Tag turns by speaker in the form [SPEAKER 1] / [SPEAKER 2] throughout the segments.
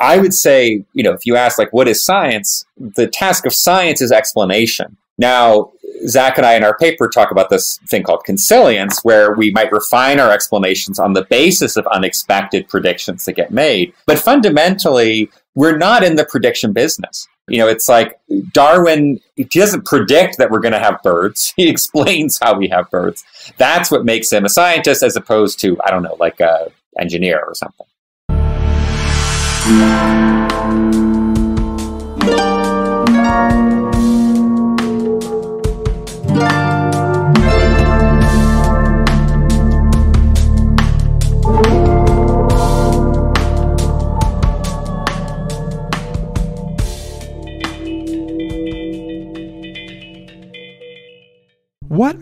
[SPEAKER 1] I would say, you know, if you ask, like, what is science? The task of science is explanation. Now, Zach and I in our paper talk about this thing called consilience, where we might refine our explanations on the basis of unexpected predictions that get made. But fundamentally, we're not in the prediction business. You know, it's like Darwin, he doesn't predict that we're going to have birds. He explains how we have birds. That's what makes him a scientist as opposed to, I don't know, like a engineer or something.
[SPEAKER 2] What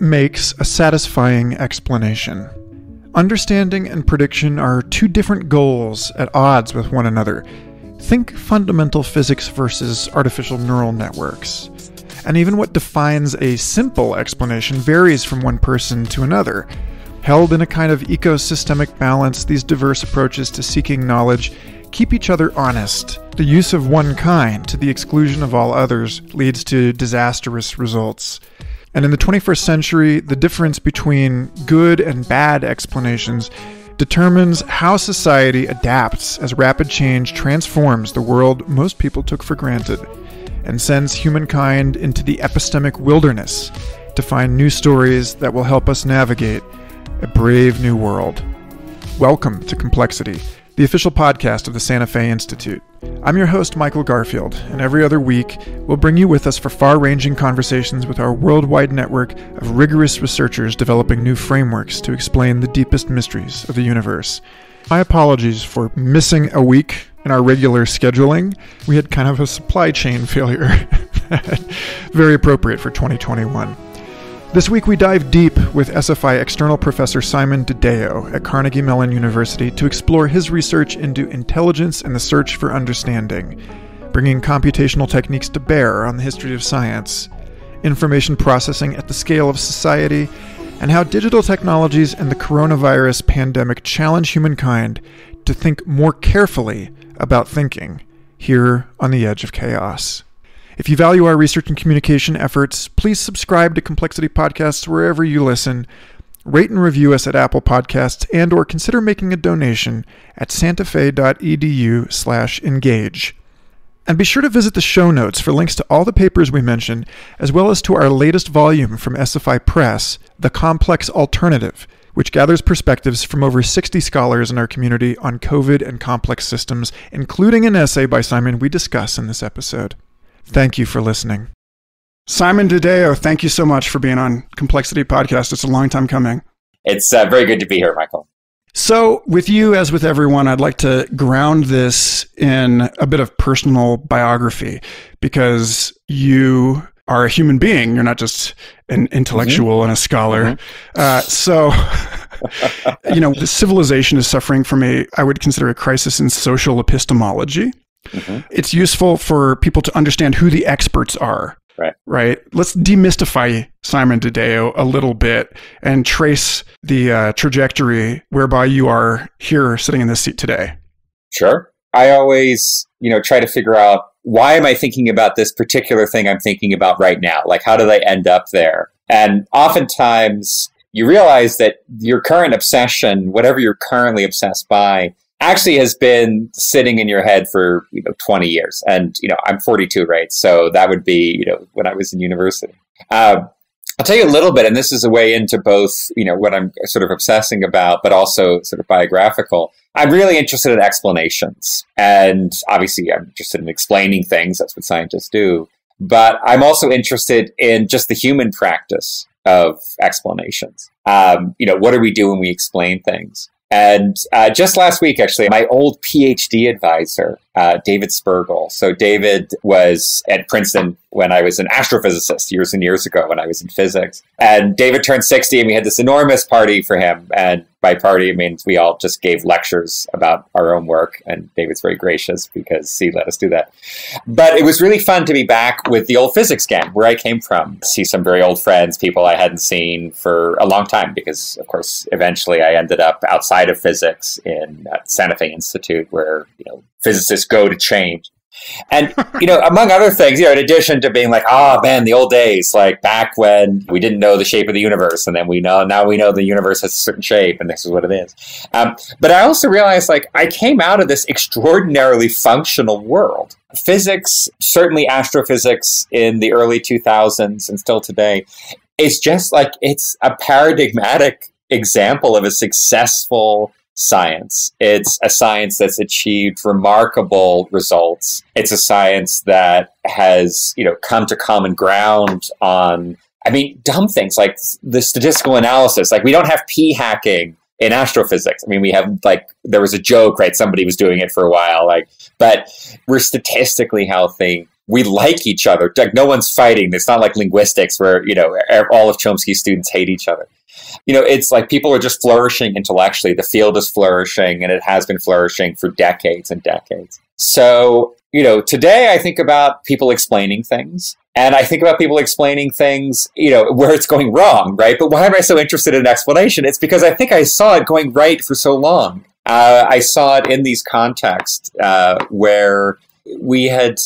[SPEAKER 2] makes a satisfying explanation? Understanding and prediction are two different goals at odds with one another. Think fundamental physics versus artificial neural networks. And even what defines a simple explanation varies from one person to another. Held in a kind of ecosystemic balance, these diverse approaches to seeking knowledge keep each other honest. The use of one kind to the exclusion of all others leads to disastrous results. And in the 21st century, the difference between good and bad explanations determines how society adapts as rapid change transforms the world most people took for granted and sends humankind into the epistemic wilderness to find new stories that will help us navigate a brave new world. Welcome to Complexity the official podcast of the Santa Fe Institute. I'm your host, Michael Garfield, and every other week, we'll bring you with us for far ranging conversations with our worldwide network of rigorous researchers developing new frameworks to explain the deepest mysteries of the universe. My apologies for missing a week in our regular scheduling. We had kind of a supply chain failure. Very appropriate for 2021. This week, we dive deep with SFI external professor Simon DeDeo at Carnegie Mellon University to explore his research into intelligence and the search for understanding, bringing computational techniques to bear on the history of science, information processing at the scale of society, and how digital technologies and the coronavirus pandemic challenge humankind to think more carefully about thinking here on the edge of chaos. If you value our research and communication efforts, please subscribe to Complexity Podcasts wherever you listen. Rate and review us at Apple Podcasts and or consider making a donation at santafe.edu/engage. And be sure to visit the show notes for links to all the papers we mentioned, as well as to our latest volume from SFI Press, The Complex Alternative, which gathers perspectives from over 60 scholars in our community on COVID and complex systems, including an essay by Simon we discuss in this episode. Thank you for listening. Simon DeDeo, thank you so much for being on Complexity Podcast. It's a long time coming.
[SPEAKER 1] It's uh, very good to be here, Michael.
[SPEAKER 2] So, with you, as with everyone, I'd like to ground this in a bit of personal biography because you are a human being. You're not just an intellectual mm-hmm. and a scholar. Mm-hmm. Uh, so, you know, the civilization is suffering from a, I would consider a crisis in social epistemology. Mm-hmm. It's useful for people to understand who the experts are.
[SPEAKER 1] Right.
[SPEAKER 2] Right. Let's demystify Simon DeDeo a little bit and trace the uh, trajectory whereby you are here sitting in this seat today.
[SPEAKER 1] Sure. I always, you know, try to figure out why am I thinking about this particular thing I'm thinking about right now? Like, how did I end up there? And oftentimes you realize that your current obsession, whatever you're currently obsessed by, actually has been sitting in your head for you know 20 years. And you know i'm 42 right? So that would be you know when i was in university. Uh, i'll tell you a little bit and this is a way into both you know what i'm sort of obsessing about but also sort of biographical. I'm really interested in explanations. And obviously i'm interested in explaining things. That's what scientists do. But i'm also interested in just the human practice of explanations. Um, you know what do we do when we explain things and uh, just last week, actually, my old PhD advisor, uh, David Spergel. So, David was at Princeton when I was an astrophysicist years and years ago when I was in physics. And David turned 60, and we had this enormous party for him. And by party, it means we all just gave lectures about our own work. And David's very gracious because he let us do that. But it was really fun to be back with the old physics gang where I came from, see some very old friends, people I hadn't seen for a long time because, of course, eventually I ended up outside of physics in Santa Fe Institute where, you know, physicists go to change. And, you know, among other things, you know, in addition to being like, oh man, the old days, like back when we didn't know the shape of the universe, and then we know, now we know the universe has a certain shape, and this is what it is. Um, but I also realized, like, I came out of this extraordinarily functional world. Physics, certainly astrophysics in the early 2000s and still today, is just like, it's a paradigmatic example of a successful science. It's a science that's achieved remarkable results. It's a science that has, you know, come to common ground on I mean, dumb things like the statistical analysis. Like we don't have p hacking in astrophysics. I mean, we have like there was a joke, right? Somebody was doing it for a while, like, but we're statistically healthy. We like each other. Like no one's fighting. It's not like linguistics where you know all of Chomsky's students hate each other you know, it's like people are just flourishing intellectually. The field is flourishing and it has been flourishing for decades and decades. So, you know, today I think about people explaining things and I think about people explaining things, you know, where it's going wrong, right? But why am I so interested in explanation? It's because I think I saw it going right for so long. Uh, I saw it in these contexts uh, where we had,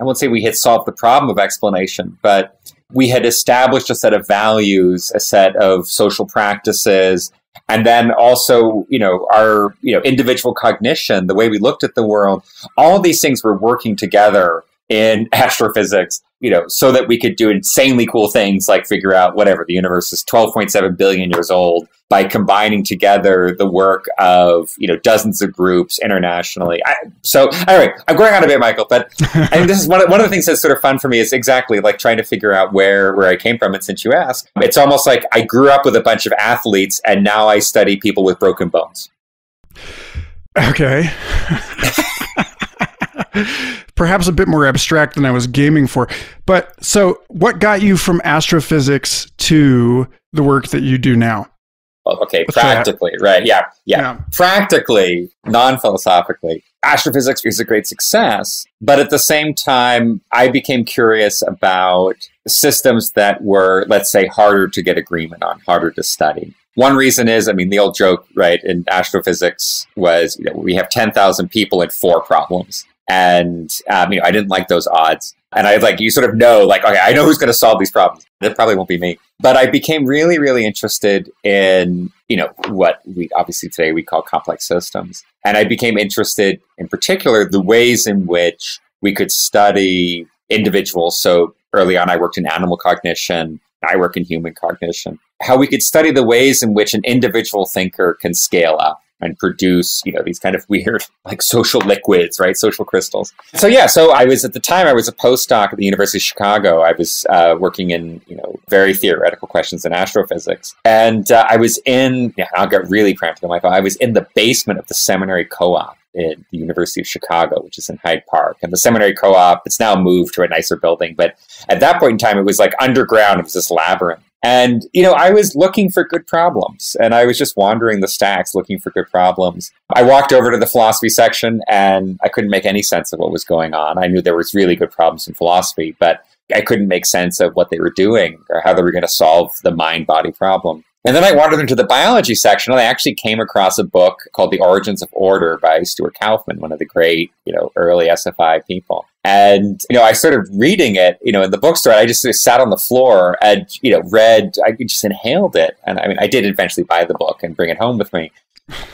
[SPEAKER 1] I won't say we had solved the problem of explanation, but we had established a set of values, a set of social practices, and then also, you know, our, you know, individual cognition, the way we looked at the world, all these things were working together in astrophysics you know, so that we could do insanely cool things like figure out whatever the universe is 12.7 billion years old by combining together the work of you know dozens of groups internationally. I, so anyway, I'm going on a bit, Michael, but I think this is one of, one of the things that's sort of fun for me is exactly like trying to figure out where where I came from. And since you asked, it's almost like I grew up with a bunch of athletes, and now I study people with broken bones.
[SPEAKER 2] Okay. perhaps a bit more abstract than I was gaming for. But so, what got you from astrophysics to the work that you do now?
[SPEAKER 1] Well okay, Let's practically, right? Yeah, yeah, yeah. Practically, non philosophically, astrophysics is a great success. But at the same time, I became curious about systems that were, let's say, harder to get agreement on, harder to study. One reason is, I mean, the old joke, right, in astrophysics was, you know, we have 10,000 people and four problems and um, you know I didn't like those odds. And I like you sort of know like okay I know who's going to solve these problems. It probably won't be me. But I became really really interested in you know what we obviously today we call complex systems, and I became interested in particular the ways in which we could study individuals. So early on, I worked in animal cognition. I work in human cognition. How we could study the ways in which an individual thinker can scale up and produce, you know, these kind of weird like social liquids, right? Social crystals. So yeah, so I was at the time I was a postdoc at the University of Chicago. I was uh, working in, you know, very theoretical questions in astrophysics, and uh, I was in. Yeah, I'll get really cramped practical, Michael. I was in the basement of the seminary co-op at the University of Chicago, which is in Hyde Park. And the seminary co-op, it's now moved to a nicer building, but at that point in time, it was like underground. It was this labyrinth. And, you know, I was looking for good problems and I was just wandering the stacks looking for good problems. I walked over to the philosophy section and I couldn't make any sense of what was going on. I knew there was really good problems in philosophy, but I couldn't make sense of what they were doing or how they were going to solve the mind body problem. And then I wandered into the biology section and I actually came across a book called The Origins of Order by Stuart Kauffman, one of the great, you know, early SFI people. And, you know, I started reading it, you know, in the bookstore. I just sat on the floor and, you know, read, I just inhaled it. And I mean, I did eventually buy the book and bring it home with me.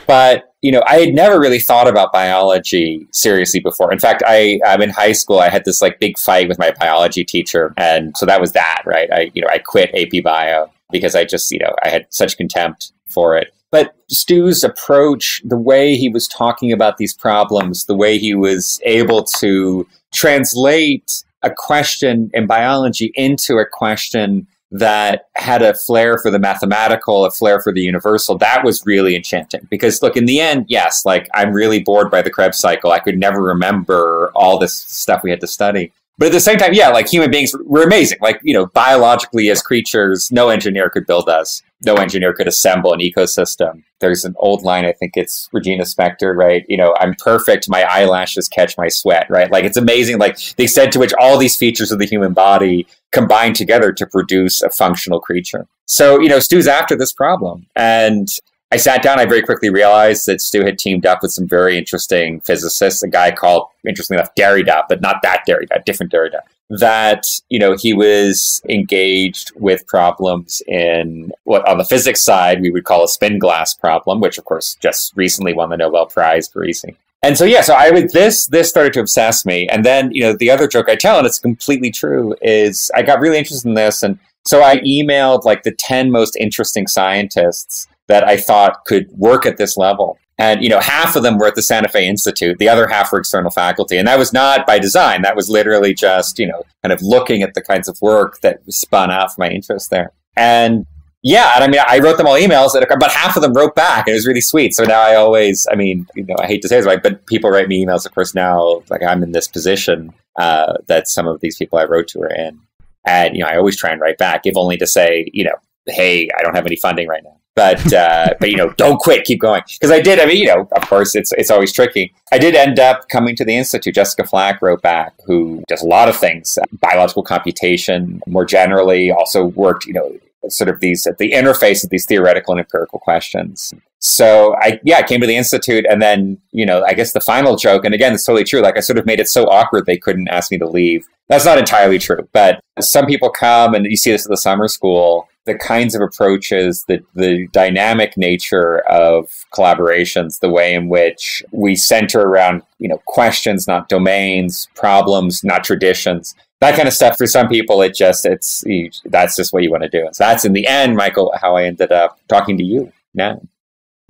[SPEAKER 1] But, you know, I had never really thought about biology seriously before. In fact, I, I'm in high school. I had this like big fight with my biology teacher. And so that was that, right? I, you know, I quit AP Bio because I just, you know, I had such contempt for it. But Stu's approach, the way he was talking about these problems, the way he was able to translate a question in biology into a question that had a flair for the mathematical, a flair for the universal, that was really enchanting. Because look, in the end, yes, like I'm really bored by the Krebs cycle. I could never remember all this stuff we had to study. But at the same time, yeah, like human beings, we're amazing. Like, you know, biologically as creatures, no engineer could build us. No engineer could assemble an ecosystem. There's an old line, I think it's Regina Spektor, right? You know, I'm perfect. My eyelashes catch my sweat, right? Like, it's amazing, like, the extent to which all these features of the human body combine together to produce a functional creature. So, you know, Stu's after this problem. And I sat down, I very quickly realized that Stu had teamed up with some very interesting physicists, a guy called, interestingly enough, Derrida, but not that Derrida, different Derrida, that, you know, he was engaged with problems in what on the physics side we would call a spin glass problem, which of course just recently won the Nobel Prize for recent. And so yeah, so I would this this started to obsess me. And then, you know, the other joke I tell, and it's completely true, is I got really interested in this and so I emailed like the 10 most interesting scientists that I thought could work at this level. And, you know, half of them were at the Santa Fe Institute, the other half were external faculty. And that was not by design. That was literally just, you know, kind of looking at the kinds of work that spun out from my interest there. And yeah, and I mean, I wrote them all emails, but half of them wrote back, and it was really sweet. So now I always, I mean, you know, I hate to say this, but people write me emails. Of course, now like I'm in this position uh, that some of these people I wrote to are in, and you know, I always try and write back, if only to say, you know, hey, I don't have any funding right now but uh, but you know, don't quit, keep going. Because I did. I mean, you know, of course, it's it's always tricky. I did end up coming to the institute. Jessica Flack wrote back, who does a lot of things, uh, biological computation, more generally. Also worked, you know, sort of these at the interface of these theoretical and empirical questions. So I yeah, I came to the institute, and then you know, I guess the final joke, and again, it's totally true. Like I sort of made it so awkward they couldn't ask me to leave. That's not entirely true, but some people come, and you see this at the summer school the kinds of approaches, the, the dynamic nature of collaborations, the way in which we center around, you know, questions, not domains, problems, not traditions. That kind of stuff for some people, it just, it's, you, that's just what you want to do. And so that's in the end, Michael, how I ended up talking to you now.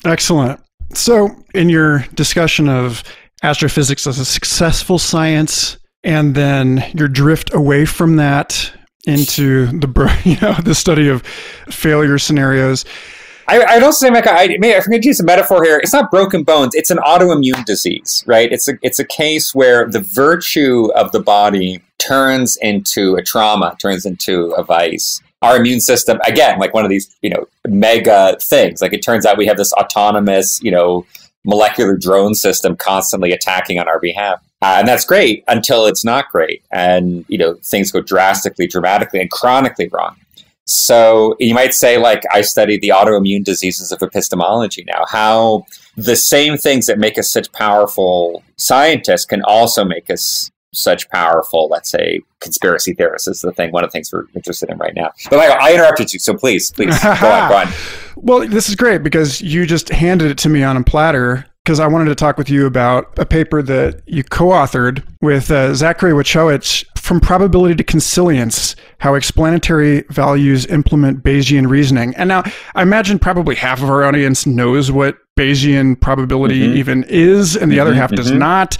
[SPEAKER 2] Excellent. So, in your discussion of astrophysics as a successful science, and then your drift away from that into the you know the study of failure scenarios.
[SPEAKER 1] I, I'd also say, Mecca, I, I'm going to use a metaphor here. It's not broken bones; it's an autoimmune disease, right? It's a it's a case where the virtue of the body turns into a trauma, turns into a vice. Our immune system, again, like one of these, you know, mega things. Like it turns out we have this autonomous, you know, molecular drone system constantly attacking on our behalf. Uh, and that's great until it's not great. And, you know, things go drastically, dramatically, and chronically wrong. So you might say, like, I study the autoimmune diseases of epistemology now, how the same things that make us such powerful scientists can also make us such powerful, let's say, conspiracy theorists is the thing, one of the things we're interested in right now. But Michael, I interrupted you, so please, please go on, go on.
[SPEAKER 2] Well, this is great because you just handed it to me on a platter because I wanted to talk with you about a paper that you co-authored with uh, Zachary Wojtowicz from probability to consilience, how explanatory values implement Bayesian reasoning. And now I imagine probably half of our audience knows what Bayesian probability mm-hmm. even is, and the mm-hmm, other half mm-hmm. does not.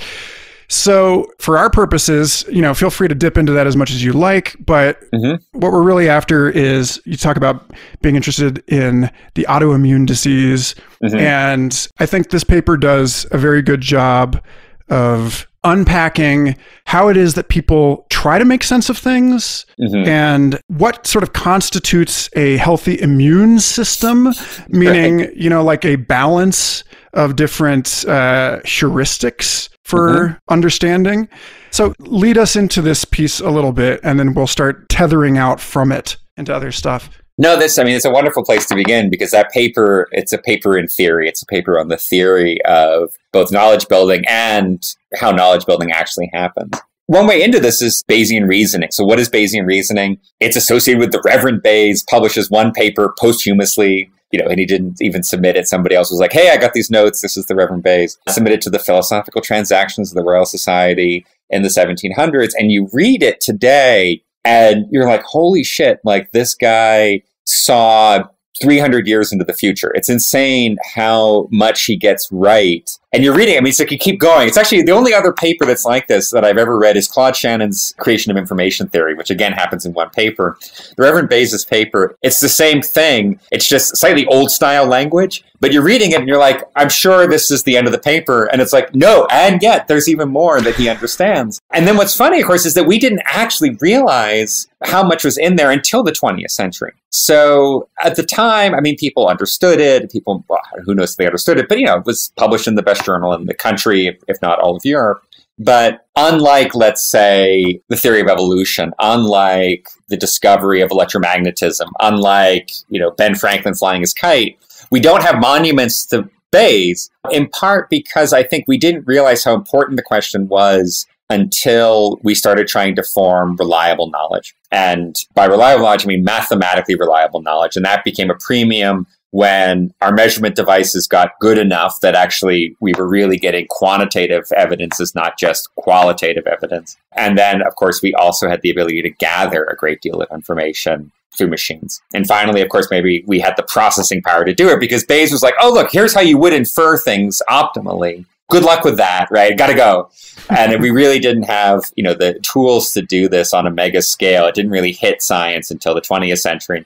[SPEAKER 2] So, for our purposes, you know, feel free to dip into that as much as you like. But mm-hmm. what we're really after is you talk about being interested in the autoimmune disease. Mm-hmm. And I think this paper does a very good job of unpacking how it is that people try to make sense of things mm-hmm. and what sort of constitutes a healthy immune system, meaning, right. you know, like a balance of different uh, heuristics for mm-hmm. understanding. So, lead us into this piece a little bit, and then we'll start tethering out from it into other stuff.
[SPEAKER 1] No, this, I mean, it's a wonderful place to begin because that paper, it's a paper in theory. It's a paper on the theory of both knowledge building and how knowledge building actually happens. One way into this is Bayesian reasoning. So, what is Bayesian reasoning? It's associated with the Reverend Bayes, publishes one paper posthumously you know, and he didn't even submit it. Somebody else was like, hey, I got these notes. This is the Reverend Bayes. Submitted to the Philosophical Transactions of the Royal Society in the 1700s. And you read it today and you're like, holy shit, like this guy saw 300 years into the future. It's insane how much he gets right and you're reading. I mean, it's like you keep going. It's actually the only other paper that's like this that I've ever read is Claude Shannon's Creation of Information Theory, which again happens in one paper. The Reverend Bayes' paper, it's the same thing. It's just slightly old style language, but you're reading it and you're like, I'm sure this is the end of the paper. And it's like, no, and yet there's even more that he understands. And then what's funny, of course, is that we didn't actually realize how much was in there until the 20th century. So at the time, I mean, people understood it. People, well, who knows if they understood it, but you know, it was published in the best journal in the country, if not all of Europe. But unlike, let's say, the theory of evolution, unlike the discovery of electromagnetism, unlike, you know, Ben Franklin flying his kite, We don't have monuments to Bayes, in part because I think we didn't realize how important the question was until we started trying to form reliable knowledge. And by reliable knowledge, I mean mathematically reliable knowledge. And that became a premium when our measurement devices got good enough that actually we were really getting quantitative evidence as not just qualitative evidence. And then, of course, we also had the ability to gather a great deal of information through machines. And finally, of course, maybe we had the processing power to do it because Bayes was like, oh, look, here's how you would infer things optimally. Good luck with that, right? Got to go. and we really didn't have, you know, the tools to do this on a mega scale. It didn't really hit science until the 20th century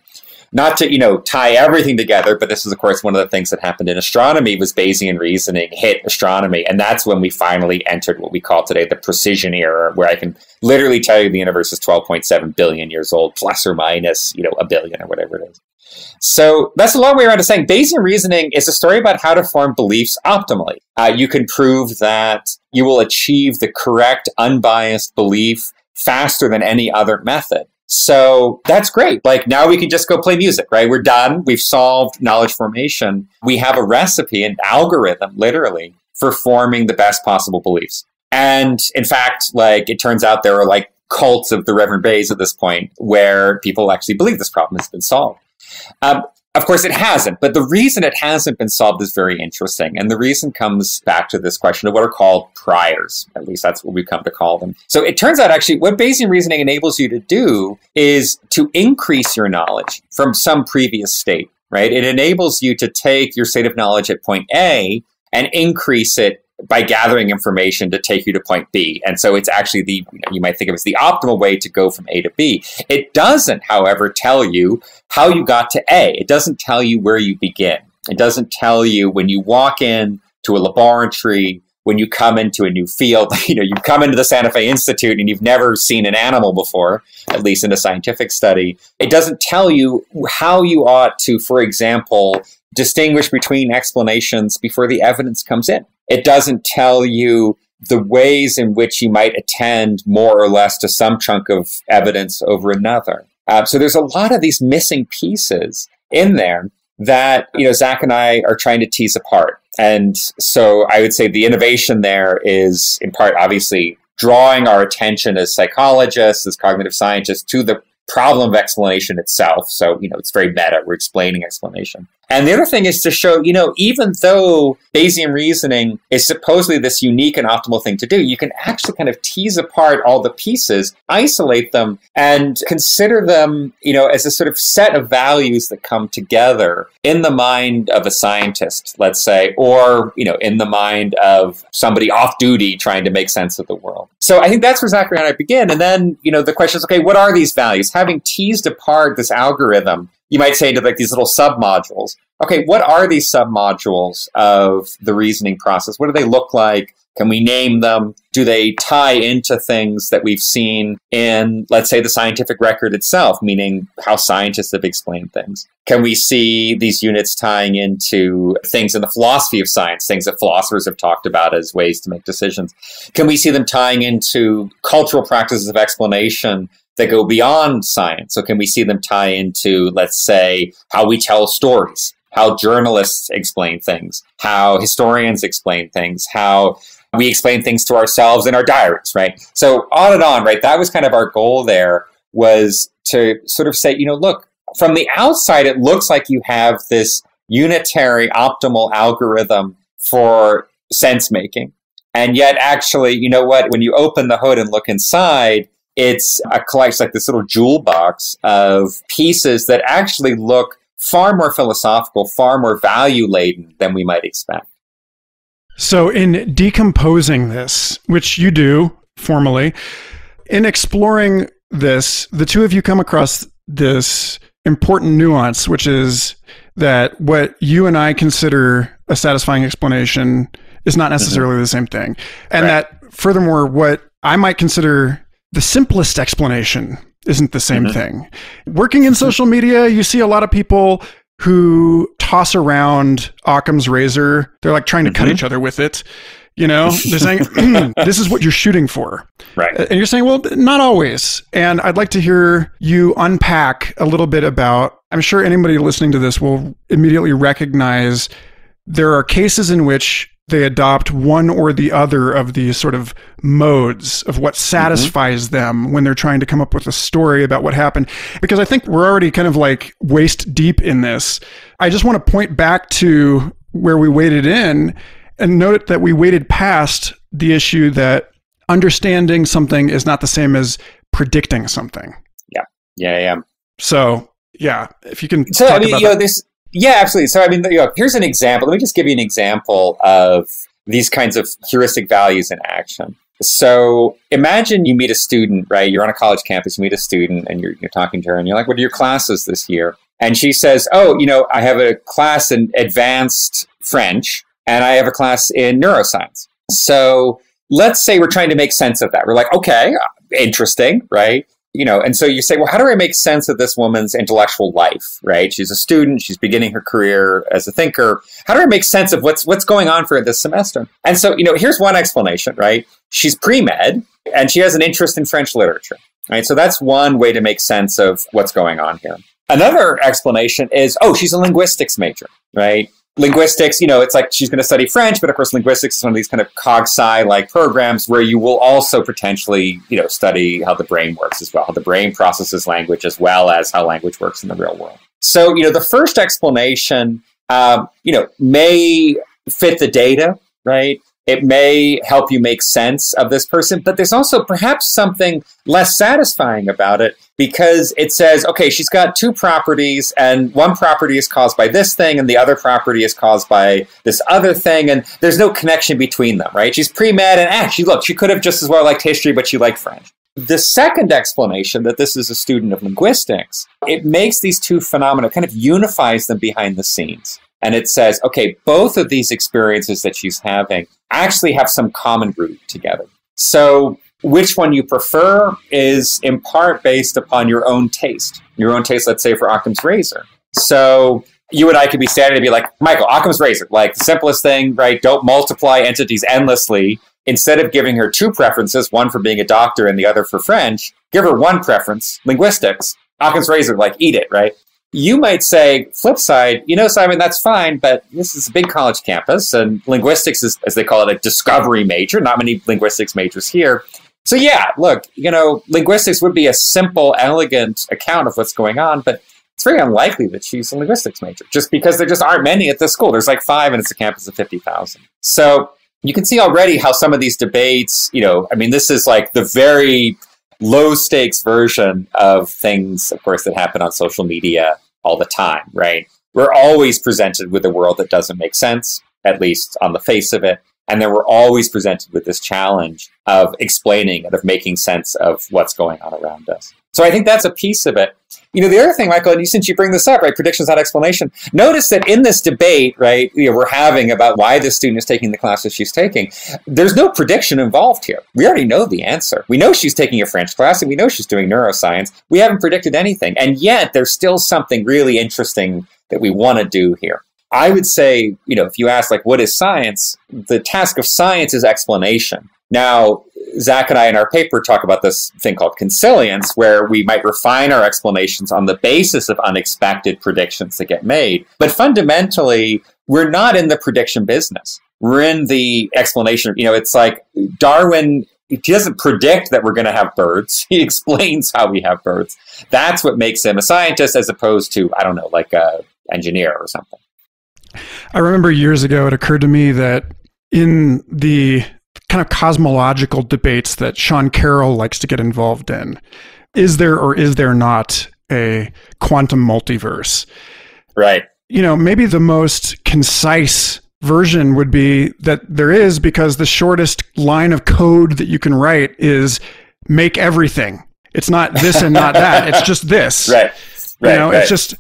[SPEAKER 1] not to you know tie everything together but this is of course one of the things that happened in astronomy was bayesian reasoning hit astronomy and that's when we finally entered what we call today the precision era where i can literally tell you the universe is 12.7 billion years old plus or minus you know a billion or whatever it is so that's a long way around to saying Bayesian reasoning is a story about how to form beliefs optimally. Uh, you can prove that you will achieve the correct, unbiased belief faster than any other method. So that's great. Like now we can just go play music, right? We're done. We've solved knowledge formation. We have a recipe, an algorithm, literally, for forming the best possible beliefs. And in fact, like it turns out there are like cults of the Reverend Bayes at this point where people actually believe this problem has been solved. Um, of course, it hasn't, but the reason it hasn't been solved is very interesting. And the reason comes back to this question of what are called priors. At least that's what we come to call them. So it turns out actually what Bayesian reasoning enables you to do is to increase your knowledge from some previous state, right? It enables you to take your state of knowledge at point A and increase it by gathering information to take you to point B. And so it's actually the, you, might think of it as the optimal way to go from A to B. It doesn't, however, tell you how you got to A. It doesn't tell you where you begin. It doesn't tell you when you walk in to a laboratory, when you come into a new field, you know, you come into the Santa Fe Institute and you've never seen an animal before, at least in a scientific study. It doesn't tell you how you ought to, for example, distinguish between explanations before the evidence comes in. It doesn't tell you the ways in which you might attend more or less to some chunk of evidence over another. Uh, so there's a lot of these missing pieces in there that you know Zach and I are trying to tease apart. And so I would say the innovation there is in part obviously drawing our attention as psychologists, as cognitive scientists to the problem of explanation itself. So, you know, it's very meta. We're explaining explanation. And the other thing is to show, you know, even though Bayesian reasoning is supposedly this unique and optimal thing to do, you can actually kind of tease apart all the pieces, isolate them, and consider them, you know, as a sort of set of values that come together in the mind of a scientist, let's say, or, you know, in the mind of somebody off duty trying to make sense of the world. So I think that's where Zachary and I begin. And then, you know, the question is, okay, what are these values? Having teased apart this algorithm you might say into like these little submodules. Okay, what are these submodules of the reasoning process? What do they look like? Can we name them? Do they tie into things that we've seen in, let's say, the scientific record itself, meaning how scientists have explained things? Can we see these units tying into things in the philosophy of science, things that philosophers have talked about as ways to make decisions? Can we see them tying into cultural practices of explanation that go beyond science. So can we see them tie into, let's say, how we tell stories, how journalists explain things, how historians explain things, how we explain things to ourselves in our diaries, right? So on and on, right? That was kind of our goal there was to sort of say, you know, look, from the outside, it looks like you have this unitary optimal algorithm for sense making. And yet, actually, you know what? When you open the hood and look inside, it's a collection, like this little jewel box of pieces that actually look far more philosophical, far more value laden than we might expect.
[SPEAKER 2] So, in decomposing this, which you do formally, in exploring this, the two of you come across this important nuance, which is that what you and I consider a satisfying explanation is not necessarily mm-hmm. the same thing. And right. that, furthermore, what I might consider the simplest explanation isn't the same mm-hmm. thing. Working in social media, you see a lot of people who toss around Occam's razor. They're like trying to mm-hmm. cut each other with it. You know, they're saying this is what you're shooting for.
[SPEAKER 1] Right.
[SPEAKER 2] And you're saying, well, not always. And I'd like to hear you unpack a little bit about. I'm sure anybody listening to this will immediately recognize there are cases in which they adopt one or the other of these sort of modes of what satisfies mm-hmm. them when they're trying to come up with a story about what happened. Because I think we're already kind of like waist deep in this. I just want to point back to where we waded in and note that we waded past the issue that understanding something is not the same as predicting something.
[SPEAKER 1] Yeah. Yeah, yeah.
[SPEAKER 2] So, yeah, if you can.
[SPEAKER 1] So, I mean, you know, this, yeah, absolutely. So, I mean, you know, here's an example. Let me just give you an example of these kinds of heuristic values in action. So imagine you meet a student, right? You're on a college campus, you meet a student, and you're, you're talking to her, and you're like, What are your classes this year? And she says, Oh, you know, I have a class in advanced French and I have a class in neuroscience. So let's say we're trying to make sense of that. We're like, okay, interesting, right? You know, and so you say, well, how do I make sense of this woman's intellectual life, right? She's a student, she's beginning her career as a thinker. How do I make sense of what's what's going on for this semester? And so, you know, here's one explanation, right? She's pre-med and she has an interest in French literature. Right. So that's one way to make sense of what's going on here. Another explanation is, oh, she's a linguistics major, right? Linguistics, you know, it's like she's going to study French, but of course, linguistics is one of these kind of cog sci like programs where you will also potentially, you know, study how the brain works as well, how the brain processes language as well as how language works in the real world. So, you know, the first explanation, um, you know, may fit the data, right? It may help you make sense of this person, but there's also perhaps something less satisfying about it because it says, okay, she's got two properties, and one property is caused by this thing, and the other property is caused by this other thing, and there's no connection between them, right? She's pre med, and ah, she look, she could have just as well liked history, but she liked French. The second explanation that this is a student of linguistics, it makes these two phenomena, kind of unifies them behind the scenes. And it says, okay, both of these experiences that she's having actually have some common root together. So, which one you prefer is in part based upon your own taste. Your own taste, let's say, for Occam's razor. So, you and I could be standing and be like, Michael, Occam's razor, like the simplest thing, right? Don't multiply entities endlessly. Instead of giving her two preferences, one for being a doctor and the other for French, give her one preference, linguistics. Occam's razor, like eat it, right? You might say, flip side, you know, Simon, that's fine, but this is a big college campus, and linguistics is, as they call it, a discovery major. Not many linguistics majors here. So, yeah, look, you know, linguistics would be a simple, elegant account of what's going on, but it's very unlikely that she's a linguistics major just because there just aren't many at this school. There's like five, and it's a campus of 50,000. So, you can see already how some of these debates, you know, I mean, this is like the very low stakes version of things, of course, that happen on social media all the time, right? We're always presented with a world that doesn't make sense, at least on the face of it. And then we're always presented with this challenge of explaining and of making sense of what's going on around us. So I think that's a piece of it. You know, the other thing, Michael, and since you bring this up, right, predictions not explanation, notice that in this debate, right, you know, we're having about why this student is taking the classes she's taking, there's no prediction involved here. We already know the answer. We know she's taking a French class and we know she's doing neuroscience. We haven't predicted anything. And yet there's still something really interesting that we want to do here. I would say, you know, if you ask, like, what is science? The task of science is explanation. Now, Zach and I in our paper talk about this thing called consilience, where we might refine our explanations on the basis of unexpected predictions that get made. But fundamentally, we're not in the prediction business. We're in the explanation. You know, it's like Darwin he doesn't predict that we're going to have birds. He explains how we have birds. That's what makes him a scientist as opposed to, I don't know, like a engineer or something.
[SPEAKER 2] I remember years ago, it occurred to me that in the kind of cosmological debates that Sean Carroll likes to get involved in. Is there or is there not a quantum multiverse?
[SPEAKER 1] Right.
[SPEAKER 2] You know, maybe the most concise version would be that there is because the shortest line of code that you can write is make everything. It's not this and not that. It's just this.
[SPEAKER 1] Right.
[SPEAKER 2] Right. You know, right. it's just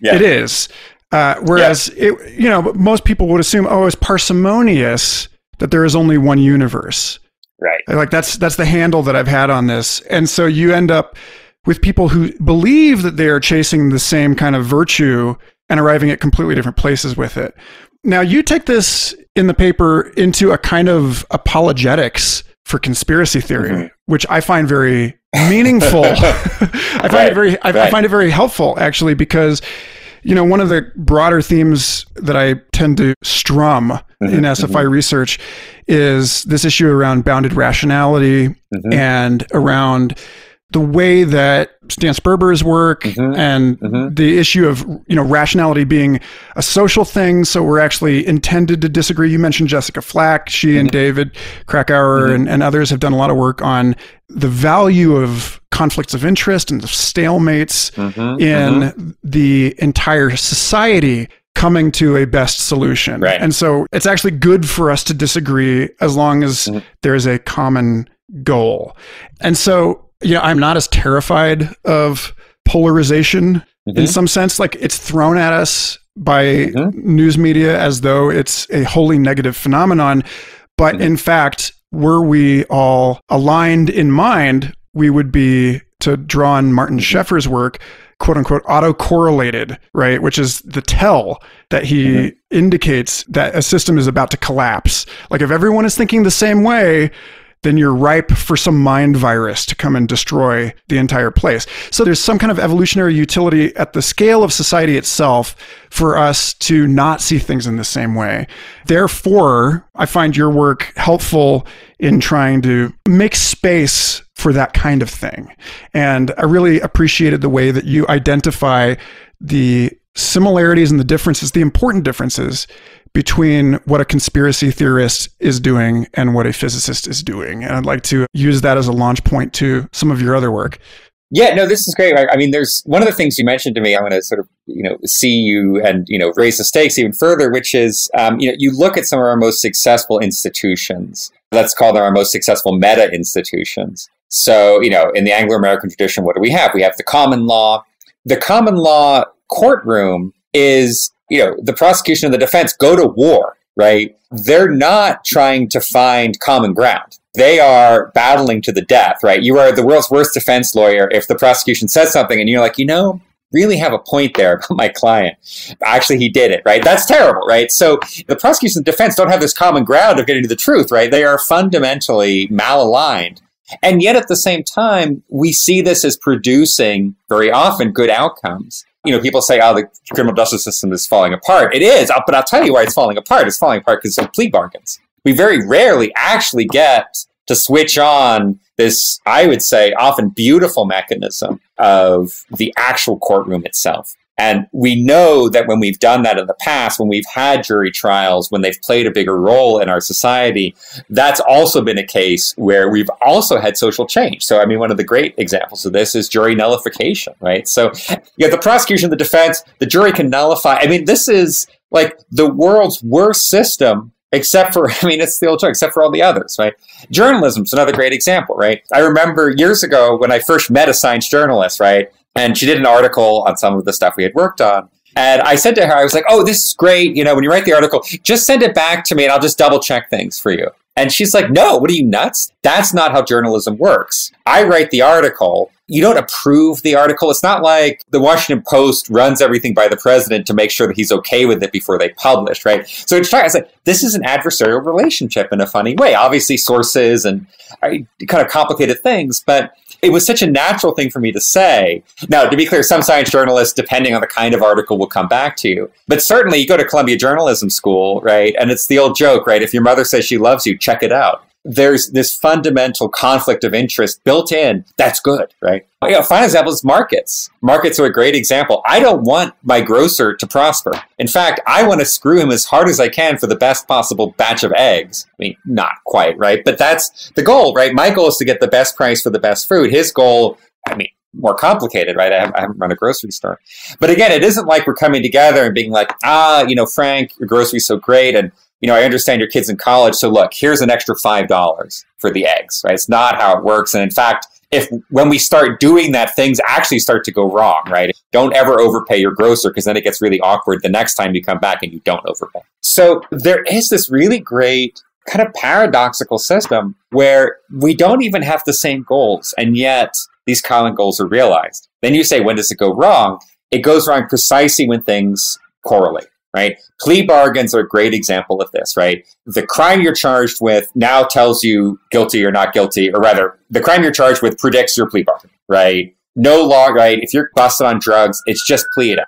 [SPEAKER 2] yeah. it is. Uh, whereas it, you know, most people would assume, oh, it's parsimonious that there is only one universe.
[SPEAKER 1] Right.
[SPEAKER 2] Like that's that's the handle that I've had on this. And so you end up with people who believe that they are chasing the same kind of virtue and arriving at completely different places with it. Now, you take this in the paper into a kind of apologetics for conspiracy theory, mm-hmm. which I find very meaningful. I find right, it very I, right. I find it very helpful actually because you know, one of the broader themes that I tend to strum mm-hmm, in SFI mm-hmm. research is this issue around bounded rationality mm-hmm. and around the way that Dan Sperber's work mm-hmm. and mm-hmm. the issue of you know rationality being a social thing. So we're actually intended to disagree. You mentioned Jessica Flack. She mm-hmm. and David Krakauer mm-hmm. and, and others have done a lot of work on the value of conflicts of interest and the stalemates mm-hmm. in mm-hmm. the entire society coming to a best solution.
[SPEAKER 1] Right.
[SPEAKER 2] And so it's actually good for us to disagree as long as there's a common goal. And so you know, I'm not as terrified of polarization mm-hmm. in some sense. Like it's thrown at us by mm-hmm. news media as though it's a wholly negative phenomenon. But mm-hmm. in fact, were we all aligned in mind, we would be, to draw on Martin mm-hmm. Scheffer's work, quote unquote autocorrelated, right? Which is the tell that he mm-hmm. indicates that a system is about to collapse. Like if everyone is thinking the same way, then you're ripe for some mind virus to come and destroy the entire place. So there's some kind of evolutionary utility at the scale of society itself for us to not see things in the same way. Therefore, I find your work helpful in trying to make space for that kind of thing. And I really appreciated the way that you identify the similarities and the differences, the important differences between what a conspiracy theorist is doing and what a physicist is doing. And I'd like to use that as a launch point to some of your other work.
[SPEAKER 1] Yeah, no, this is great. I mean, there's one of the things you mentioned to me. I want to sort of, you know, see you and you know raise the stakes even further, which is, um, you know, you look at some of our most successful institutions. Let's call them our most successful meta institutions. So, you know, in the Anglo-American tradition, what do we have? We have the common law. The common law courtroom is you know, the prosecution and the defense go to war, right? They're not trying to find common ground. They are battling to the death, right? You are the world's worst defense lawyer if the prosecution says something and you're like, you know, really have a point there about my client. Actually, he did it, right? That's terrible, right? So the prosecution and defense don't have this common ground of getting to the truth, right? They are fundamentally malaligned. And yet at the same time, we see this as producing very often good outcomes you know, people say, oh, the criminal justice system is falling apart. It is, uh, but I'll tell you why it's falling apart. It's falling apart because of plea bargains. We very rarely actually get to switch on this, I would say, often beautiful mechanism of the actual courtroom itself. And we know that when we've done that in the past, when we've had jury trials, when they've played a bigger role in our society, that's also been a case where we've also had social change. So, I mean, one of the great examples of this is jury nullification, right? So, you have the prosecution, the defense, the jury can nullify. I mean, this is like the world's worst system except for, I mean, it's the old joke, except for all the others, right? Journalism's another great example, right? I remember years ago when I first met a science journalist, right? And she did an article on some of the stuff we had worked on. And I said to her, I was like, oh, this is great. You know, when you write the article, just send it back to me and I'll just double check things for you. And she's like, no, what are you nuts? That's not how journalism works. I write the article. You don't approve the article. It's not like the Washington Post runs everything by the president to make sure that he's okay with it before they publish, right? So it's trying, I said, this is an adversarial relationship in a funny way. Obviously, sources and uh, kind of complicated things, but it was such a natural thing for me to say. Now, to be clear, some science journalists, depending on the kind of article, will come back to you. But certainly, you go to Columbia Journalism School, right? And it's the old joke, right? If your mother says she loves you, check it out there's this fundamental conflict of interest built in. That's good, right? You know, final example is markets. Markets are a great example. I don't want my grocer to prosper. In fact, I want to screw him as hard as I can for the best possible batch of eggs. I mean, not quite, right? But that's the goal, right? My goal is to get the best price for the best food. His goal, I mean, more complicated, right? I haven't, I haven't, run a grocery store. But again, it isn't like we're coming together and being like, ah, you know, Frank, your grocery's so great. And you know, I understand your kid's in college, so look, here's an extra five dollars for the eggs, right? It's not how it works. And in fact, if when we start doing that, things actually start to go wrong, right? Don't ever overpay your grocer because then it gets really awkward the next time you come back and you don't overpay. So there is this really great kind of paradoxical system where we don't even have the same goals, and yet these common goals are realized. Then you say, when does it go wrong? It goes wrong precisely when things correlate right? Plea bargains are a great example of this, right? The crime you're charged with now tells you guilty or not guilty, or rather, the crime you're charged with predicts your plea bargain, right? No law, right? If you're busted on drugs, it's just plea it,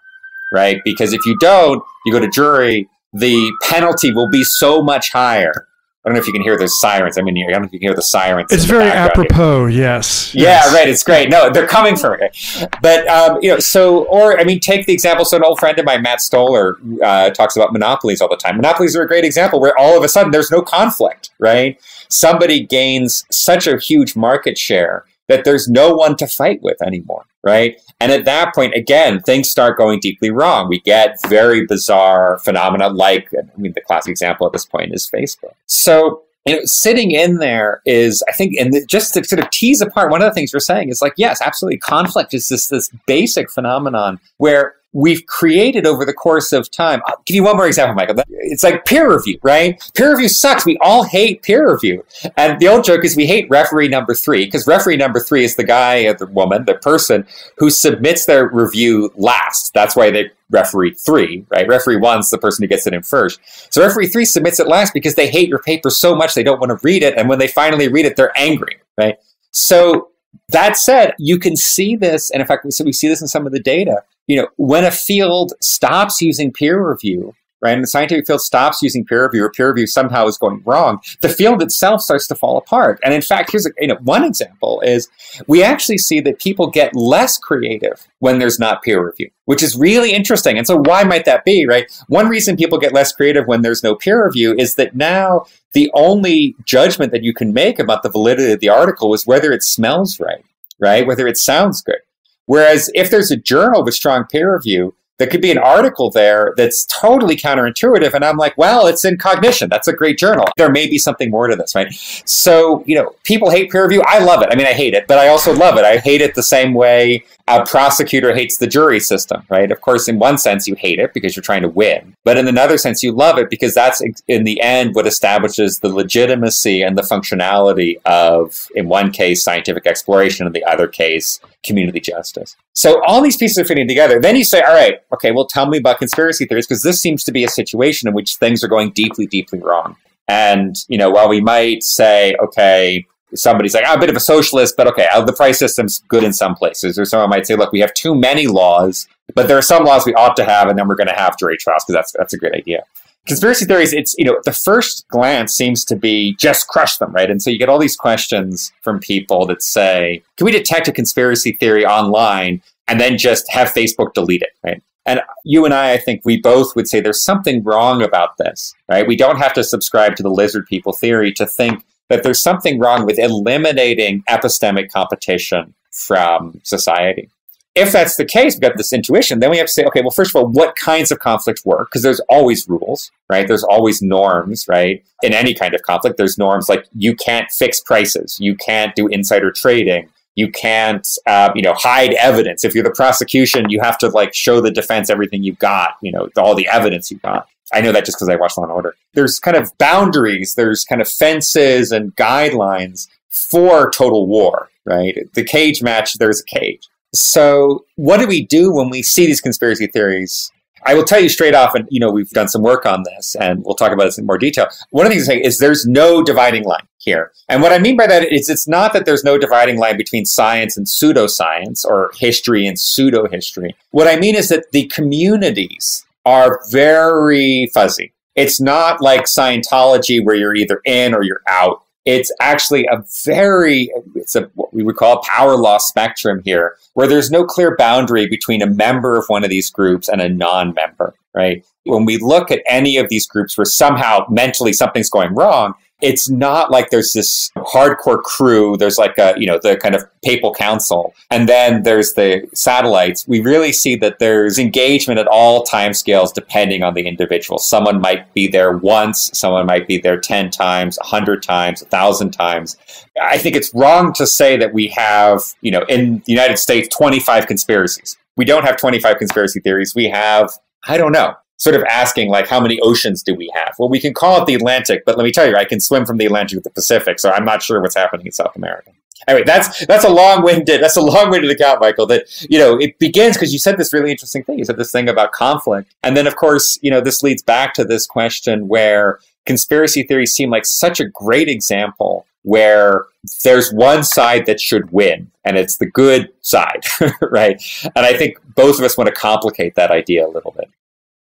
[SPEAKER 1] right? Because if you don't, you go to jury, the penalty will be so much higher I don't know if you can hear those sirens. I mean, I don't know if you can hear the sirens.
[SPEAKER 2] It's very apropos, here. yes.
[SPEAKER 1] Yeah,
[SPEAKER 2] yes.
[SPEAKER 1] right. It's great. No, they're coming for it. But, um, you know, so, or, I mean, take the example. So, an old friend of mine, Matt Stoller, uh, talks about monopolies all the time. Monopolies are a great example where all of a sudden there's no conflict, right? Somebody gains such a huge market share that there's no one to fight with anymore, right? And at that point, again, things start going deeply wrong. We get very bizarre phenomena like, I mean, the classic example at this point is Facebook. So, you know, sitting in there is, I think, and just to sort of tease apart, one of the things we're saying is like, yes, absolutely, conflict is this this basic phenomenon where we've created over the course of time. I'll give you one more example, Michael. It's like peer review, right? Peer review sucks. We all hate peer review. And the old joke is we hate referee number three because referee number three is the guy or the woman, the person who submits their review last. That's why they referee three, right? Referee one's the person who gets it in first. So referee three submits it last because they hate your paper so much they don't want to read it. And when they finally read it, they're angry, right? So that said, you can see this, and in fact, so we see this in some of the data. You know, when a field stops using peer review, right, and the scientific field stops using peer review, or peer review somehow is going wrong, the field itself starts to fall apart. And in fact, here's a, you know one example is we actually see that people get less creative when there's not peer review, which is really interesting. And so, why might that be, right? One reason people get less creative when there's no peer review is that now the only judgment that you can make about the validity of the article is whether it smells right, right? Whether it sounds good. Whereas if there's a journal with strong peer review, there could be an article there that's totally counterintuitive. And I'm like, well, it's in cognition. That's a great journal. There may be something more to this, right? So, you know, people hate peer review. I love it. I mean, I hate it, but I also love it. I hate it the same way a prosecutor hates the jury system, right? Of course, in one sense, you hate it because you're trying to win. But in another sense, you love it because that's, in the end, what establishes the legitimacy and the functionality of, in one case, scientific exploration, in the other case, community justice. So all these pieces are fitting together. Then you say, all right, okay, well, tell me about conspiracy theories because this seems to be a situation in which things are going deeply, deeply wrong. And, you know, while we might say, okay, somebody's like, I'm a bit of a socialist, but okay, uh, the price system's good in some places. Or someone might say, look, we have too many laws, but there are some laws we ought to have, and then we're going to have jury trials because that's that's a great idea. Conspiracy theories, it's you know, the first glance seems to be just crush them, right? And so you get all these questions from people that say, can we detect a conspiracy theory online and then just have Facebook delete it, right? And you and I, I think we both would say there's something wrong about this, right? We don't have to subscribe to the lizard people theory to think that there's something wrong with eliminating epistemic competition from society. If that's the case, we've got this intuition, then we have to say, okay, well, first of all, what kinds of conflicts work? Because there's always rules, right? There's always norms, right? In any kind of conflict, there's norms like you can't fix prices, you can't do insider trading, you can't uh, you know hide evidence if you're the prosecution you have to like show the defense everything you've got you know all the evidence you've got I know that just because I watched Law and Order. There's kind of boundaries, there's kind of fences and guidelines for total war, right? The cage match, there's a cage. So, what do we do when we see these conspiracy theories? I will tell you straight off, and you know we've done some work on this, and we'll talk about this in more detail. One of the things I say is there's no dividing line here, and what I mean by that is it's not that there's no dividing line between science and pseudoscience or history and pseudo history. What I mean is that the communities are very fuzzy. It's not like Scientology where you're either in or you're out. It's actually a very, it's a, what we would call a power law spectrum here, where there's no clear boundary between a member of one of these groups and a non member, right? When we look at any of these groups where somehow mentally something's going wrong, it's not like there's this hardcore crew. There's like a, you know, the kind of papal council. And then there's the satellites. We really see that there's engagement at all time scales depending on the individual. Someone might be there once, someone might be there 10 times, 100 times, 1,000 times. I think it's wrong to say that we have, you know, in the United States, 25 conspiracies. We don't have 25 conspiracy theories. We have, I don't know, sort of asking like how many oceans do we have well we can call it the atlantic but let me tell you i can swim from the atlantic to the pacific so i'm not sure what's happening in south america Anyway, that's that's a long-winded that's a long-winded account, Michael. That you know it begins because you said this really interesting thing. You said this thing about conflict, and then of course you know this leads back to this question where conspiracy theories seem like such a great example where there's one side that should win, and it's the good side, right? And I think both of us want to complicate that idea a little bit.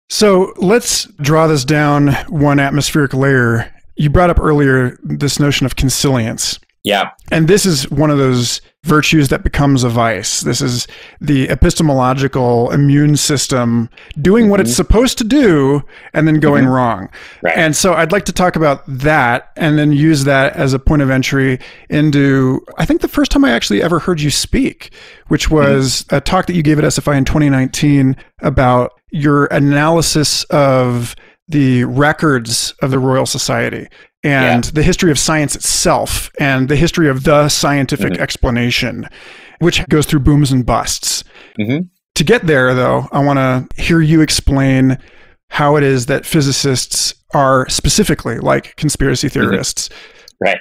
[SPEAKER 2] So let's draw this down one atmospheric layer. You brought up earlier this notion of consilience.
[SPEAKER 1] Yeah.
[SPEAKER 2] And this is one of those virtues that becomes a vice. This is the epistemological immune system doing mm-hmm. what it's mm-hmm. supposed to do and then going mm-hmm. wrong. Right. And so I'd like to talk about that and then use that as a point of entry into, I think the first time I actually ever heard you speak, which mm-hmm. was mm-hmm. a talk that you gave at SFI in 2019 about your analysis of the records of the Royal Society and yeah. the history of science itself and the history of the scientific mm-hmm. explanation, which goes through booms and busts. Mm-hmm. To get there, though, I want to hear you explain how it is that physicists are specifically like conspiracy mm-hmm. theorists.
[SPEAKER 1] Mm-hmm. Right.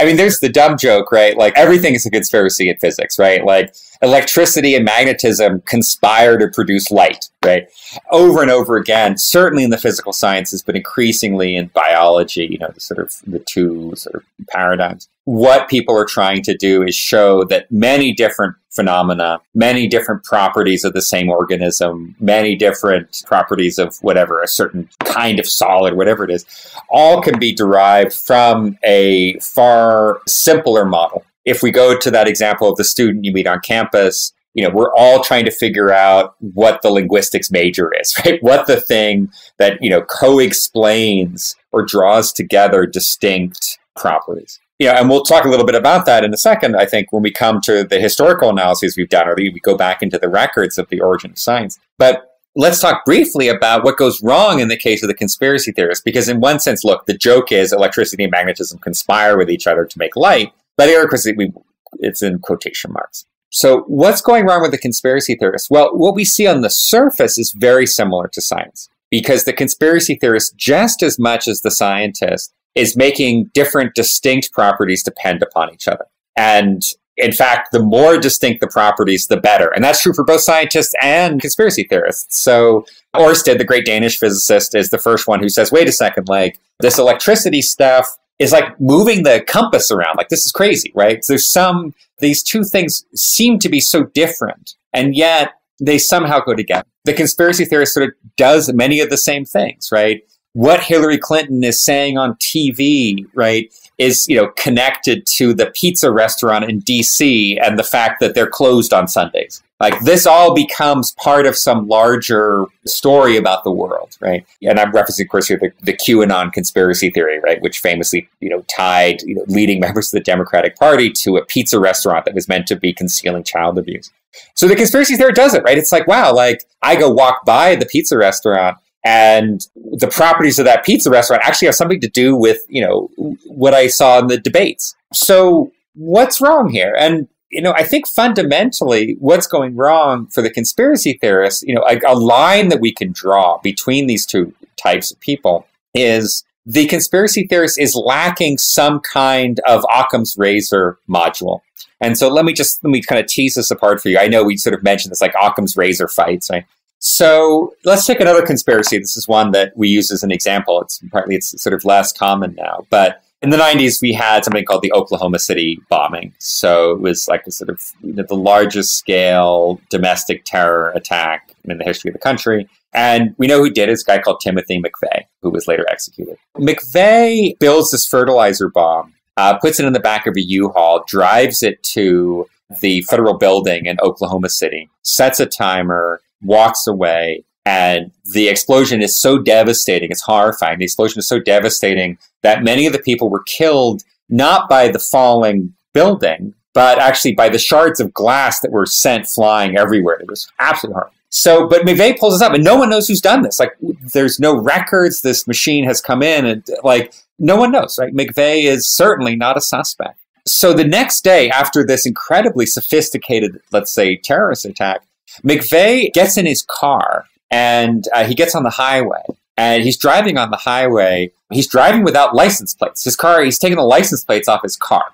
[SPEAKER 1] I mean, there's the dumb joke, right? Like everything is a conspiracy in physics, right? Like electricity and magnetism conspire to produce light, right? Over and over again, certainly in the physical sciences, but increasingly in biology, you know, the sort of the two sort of paradigms. What people are trying to do is show that many different phenomena, many different properties of the same organism, many different properties of whatever, a certain kind of solid, whatever it is, all can be derived from a far simpler model. If we go to that example of the student you meet on campus, you know, we're all trying to figure out what the linguistics major is, right? What the thing that, you know, co-explains or draws together distinct properties know, and we'll talk a little bit about that in a second. I think when we come to the historical analyses we've done, or we go back into the records of the origin of science. But let's talk briefly about what goes wrong in the case of the conspiracy theorists. Because in one sense, look, the joke is electricity and magnetism conspire with each other to make light. But we, it's in quotation marks. So what's going wrong with the conspiracy theorists? Well, what we see on the surface is very similar to science because the conspiracy theorists, just as much as the scientists, is making different distinct properties depend upon each other. And in fact, the more distinct the properties, the better. And that's true for both scientists and conspiracy theorists. So Oersted, the great Danish physicist, is the first one who says, wait a second, like this electricity stuff is like moving the compass around. Like this is crazy, right? So there's some, these two things seem to be so different and yet they somehow go together. The conspiracy theorist sort of does many of the same things, right? What Hillary Clinton is saying on TV, right, is you know connected to the pizza restaurant in DC and the fact that they're closed on Sundays. Like this all becomes part of some larger story about the world, right? And I'm referencing, of course, here the, the QAnon conspiracy theory, right, which famously, you know, tied you know, leading members of the Democratic Party to a pizza restaurant that was meant to be concealing child abuse. So the conspiracy theory does it, right? It's like, wow, like I go walk by the pizza restaurant and the properties of that pizza restaurant actually have something to do with you know what I saw in the debates. So what's wrong here? And you know, I think fundamentally what's going wrong for the conspiracy theorists, you know, a, a line that we can draw between these two types of people is the conspiracy theorist is lacking some kind of Occam's razor module. And so let me just let me kind of tease this apart for you. I know we sort of mentioned this like Occam's razor fights, right? So let's take another conspiracy. This is one that we use as an example. It's partly it's sort of less common now, but in the 90s we had something called the Oklahoma City bombing. So it was like a sort of you know, the largest scale domestic terror attack in the history of the country. And we know who did it. It's a guy called Timothy McVeigh, who was later executed. McVeigh builds this fertilizer bomb, uh, puts it in the back of a U-Haul, drives it to the federal building in Oklahoma City, sets a timer, walks away, and the explosion is so devastating, it's horrifying. The explosion is so devastating that many of the people were killed not by the falling building, but actually by the shards of glass that were sent flying everywhere. It was absolutely horrible. So, but McVeigh pulls this up, and no one knows who's done this. Like, there's no records. This machine has come in, and like, no one knows, right? McVeigh is certainly not a suspect. So, the next day, after this incredibly sophisticated, let's say, terrorist attack, McVeigh gets in his car and uh, he gets on the highway and he's driving on the highway. He's driving without license plates. His car, he's taking the license plates off his car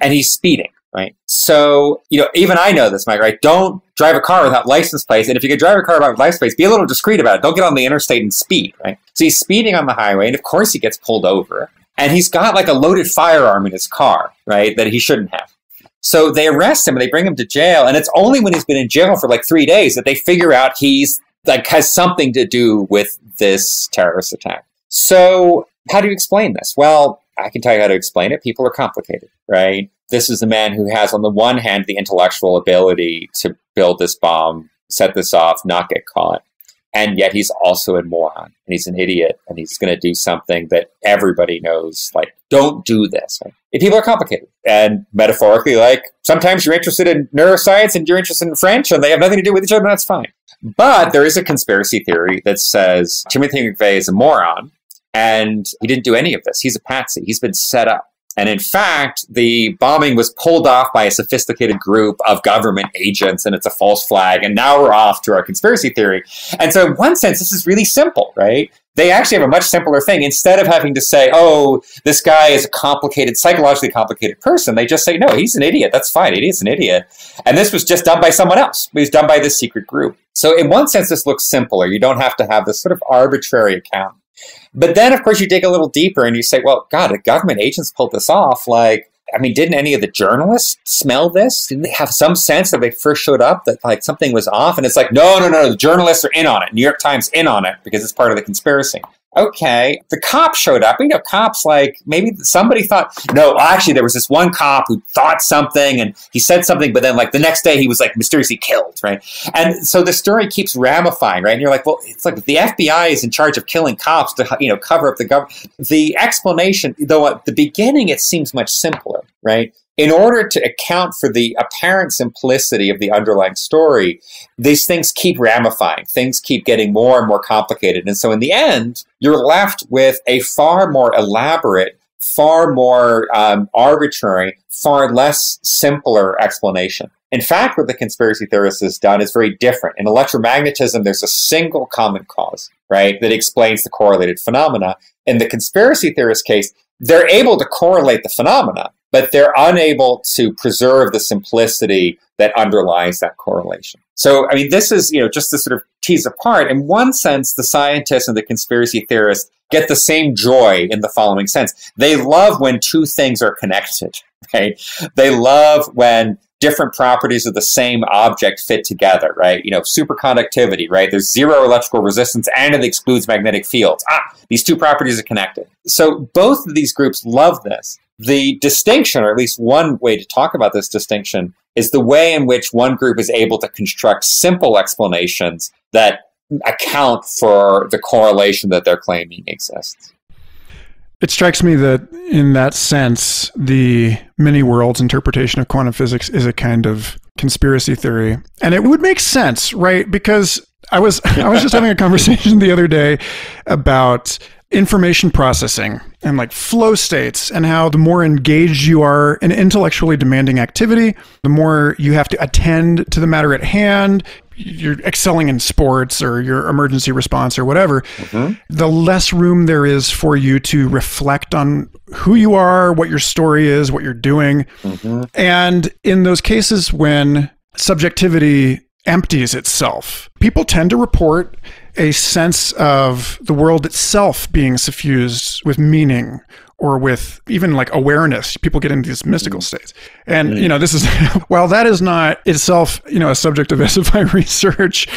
[SPEAKER 1] and he's speeding. right? So, you know, even I know this, Mike, right? Don't drive a car without license plates. And if you could drive a car without license plates, be a little discreet about it. Don't get on the interstate and speed, right? So he's speeding on the highway, and of course he gets pulled over. And he's got like a loaded firearm in his car, right? That he shouldn't have. So they arrest him and they bring him to jail. And it's only when he's been in jail for like three days that they figure out he's like has something to do with this terrorist attack. So how do you explain this? Well, I can tell you how to explain it. People are complicated, right? This is the man who has, on the one hand, the intellectual ability to build this bomb, set this off, not get caught. And yet he's also a moron and he's an idiot and he's going to do something that everybody knows, like, don't do this. Right? People are complicated. And metaphorically, like, sometimes you're interested in neuroscience and you're interested in French and they have nothing to do with each other, and that's fine. But there is a conspiracy theory that says Timothy McVeigh is a moron and he didn't do any of this. He's a patsy. He's been set up. And in fact, the bombing was pulled off by a sophisticated group of government agents, and it's a false flag. And now we're off to our conspiracy theory. And so, in one sense, this is really simple, right? They actually have a much simpler thing. Instead of having to say, oh, this guy is a complicated, psychologically complicated person, they just say, no, he's an idiot. That's fine. Idiot's an idiot. And this was just done by someone else. It was done by this secret group. So, in one sense, this looks simpler. You don't have to have this sort of arbitrary account. But then, of course, you dig a little deeper and you say, well, God, the government agents pulled this off. Like, I mean, didn't any of the journalists smell this? Didn't they have some sense that they first showed up that like something was off? And it's like, no, no, no, the journalists are in on it. New York Times in on it because it's part of the conspiracy okay, the cop showed up. You know, cops like maybe somebody thought, no, actually, there was this one cop who thought something and he said something, but then like the next day he was like mysteriously killed, right? And so the story keeps ramifying, right? And you're like, well, it's like the FBI is in charge of killing cops to you know cover up the government. The explanation, though, at the beginning it seems much simpler, right? In order to account for the apparent simplicity of the underlying story, these things keep ramifying. Things keep getting more and more complicated. And so in the end, you're left with a far more elaborate, far more um, arbitrary, far less simpler explanation. In fact, what the conspiracy theorist has done is very different. In electromagnetism, there's a single common cause, right, that explains the correlated phenomena. In the conspiracy theorist case, they're able to correlate the phenomena, but they're unable to preserve the simplicity that underlies that correlation. So, I mean, this is, you know, just to sort of tease apart. In one sense, the scientists and the conspiracy theorists get the same joy in the following sense. They love when two things are connected, right? They love when different properties of the same object fit together, right? You know, superconductivity, right? There's zero electrical resistance and it excludes magnetic fields. Ah, these two properties are connected. So both of these groups love this. The distinction, or at least one way to talk about this distinction, is the way in which one group is able to construct simple explanations that account for the correlation that they're claiming exists.
[SPEAKER 2] It strikes me that in that sense, the many worlds interpretation of quantum physics is a kind of conspiracy theory. And it would make sense, right? Because I was I was just having a conversation the other day about information processing and like flow states and how the more engaged you are in intellectually demanding activity, the more you have to attend to the matter at hand. You're excelling in sports or your emergency response or whatever, mm-hmm. the less room there is for you to reflect on who you are, what your story is, what you're doing. Mm-hmm. And in those cases when subjectivity empties itself, people tend to report a sense of the world itself being suffused with meaning or with even like awareness. People get into these mystical mm. states. And, you know, this is, while that is not itself, you know, a subject of SFI research,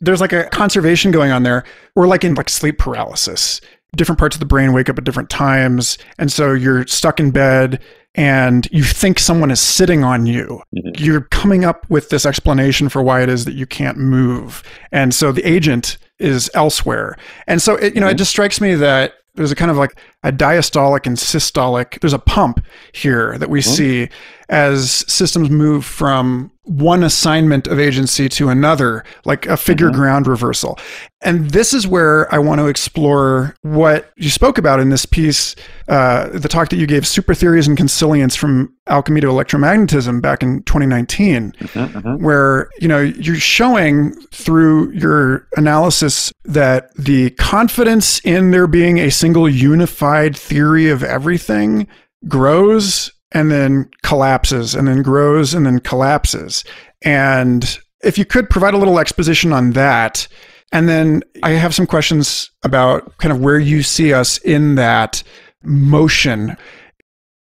[SPEAKER 2] there's like a conservation going on there. We're like in like sleep paralysis. Different parts of the brain wake up at different times. And so you're stuck in bed and you think someone is sitting on you, mm-hmm. you're coming up with this explanation for why it is that you can't move. And so the agent is elsewhere. And so it, you know, mm-hmm. it just strikes me that there's a kind of like a diastolic and systolic there's a pump here that we mm-hmm. see as systems move from one assignment of agency to another like a figure mm-hmm. ground reversal and this is where i want to explore what you spoke about in this piece uh, the talk that you gave super theories and consilience from alchemy to electromagnetism back in 2019 mm-hmm, mm-hmm. where you know you're showing through your analysis that the confidence in there being a single unified theory of everything grows and then collapses and then grows and then collapses. And if you could provide a little exposition on that. And then I have some questions about kind of where you see us in that motion.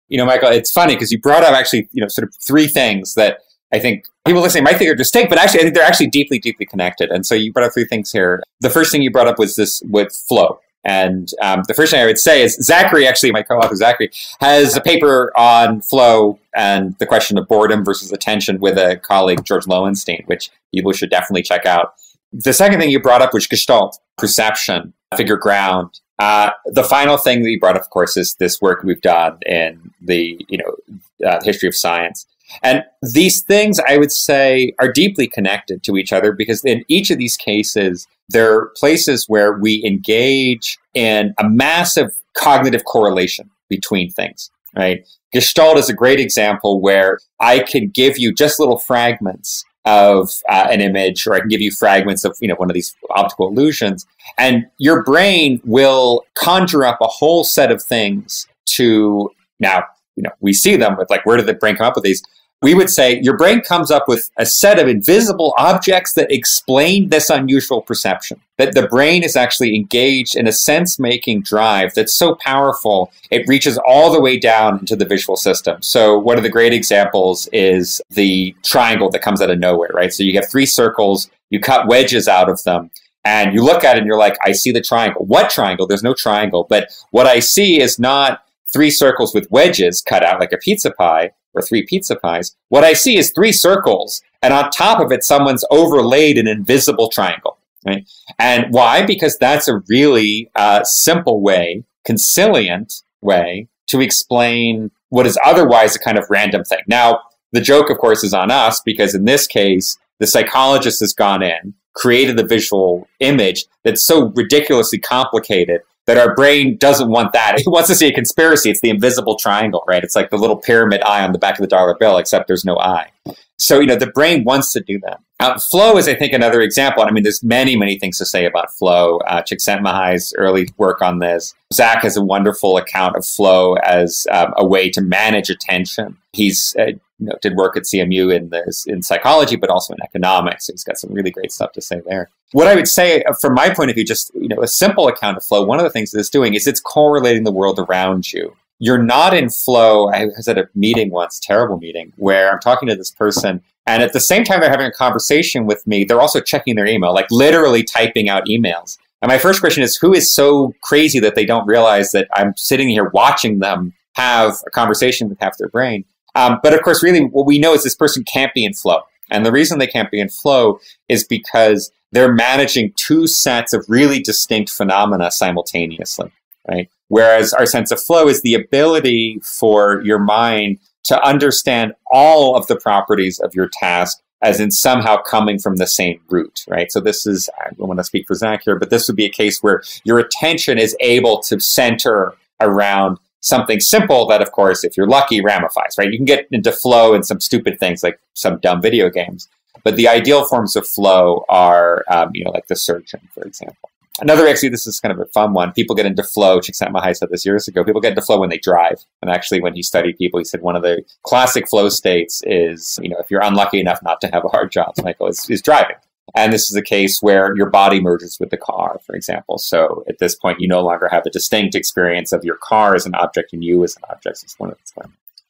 [SPEAKER 1] You know, Michael, it's funny because you brought up actually, you know, sort of three things that I think people listening might think are distinct, but actually, I think they're actually deeply, deeply connected. And so you brought up three things here. The first thing you brought up was this with flow. And um, the first thing I would say is Zachary, actually, my co-author Zachary, has a paper on flow and the question of boredom versus attention with a colleague, George Loewenstein, which people should definitely check out. The second thing you brought up was Gestalt, perception, figure ground. Uh, the final thing that you brought up, of course, is this work we've done in the you know uh, history of science. And these things, I would say, are deeply connected to each other because in each of these cases, there are places where we engage in a massive cognitive correlation between things, right? Gestalt is a great example where I can give you just little fragments of uh, an image, or I can give you fragments of you know one of these optical illusions, and your brain will conjure up a whole set of things to now you know we see them with like where did the brain come up with these we would say your brain comes up with a set of invisible objects that explain this unusual perception. That the brain is actually engaged in a sense making drive that's so powerful, it reaches all the way down into the visual system. So, one of the great examples is the triangle that comes out of nowhere, right? So, you have three circles, you cut wedges out of them. And you look at it and you're like, I see the triangle. What triangle? There's no triangle. But what I see is not three circles with wedges cut out like a pizza pie or three pizza pies. What I see is three circles, and on top of it, someone's overlaid an invisible triangle. Right? And why? Because that's a really uh, simple way, consilient way to explain what is otherwise a kind of random thing. Now, the joke, of course, is on us because in this case, the psychologist has gone in, created the visual image that's so ridiculously complicated that our brain doesn't want that. It wants to see a conspiracy. It's the invisible triangle, right? It's like the little pyramid eye on the back of the dollar bill, except there's no eye. So, you know, the brain wants to do that. Uh, flow is, I think, another example. I mean, there's many, many things to say about flow. Uh, Csikszentmihalyi's early work on this. Zach has a wonderful account of flow as um, a way to manage attention. He's uh, you know, did work at CMU in this in psychology, but also in economics. He's got some really great stuff to say there. What I would say, uh, from my point of view, just you know, a simple account of flow. One of the things that it's doing is it's correlating the world around you. You're not in flow. I was at a meeting once, terrible meeting, where I'm talking to this person, and at the same time they're having a conversation with me, they're also checking their email, like literally typing out emails. And my first question is, who is so crazy that they don't realize that I'm sitting here watching them have a conversation with half their brain? Um, but of course, really, what we know is this person can't be in flow. And the reason they can't be in flow is because they're managing two sets of really distinct phenomena simultaneously, right? Whereas our sense of flow is the ability for your mind to understand all of the properties of your task as in somehow coming from the same root, right? So this is, I don't want to speak for Zach here, but this would be a case where your attention is able to center around something simple that, of course, if you're lucky, ramifies, right? You can get into flow in some stupid things like some dumb video games. But the ideal forms of flow are, um, you know, like the surgeon, for example. Another, actually, this is kind of a fun one. People get into flow. Csikszentmihalyi said this years ago. People get into flow when they drive. And actually, when he studied people, he said one of the classic flow states is, you know, if you're unlucky enough not to have a hard job, Michael, is, is driving. And this is a case where your body merges with the car, for example. So at this point, you no longer have a distinct experience of your car as an object and you as an object. It's one of its.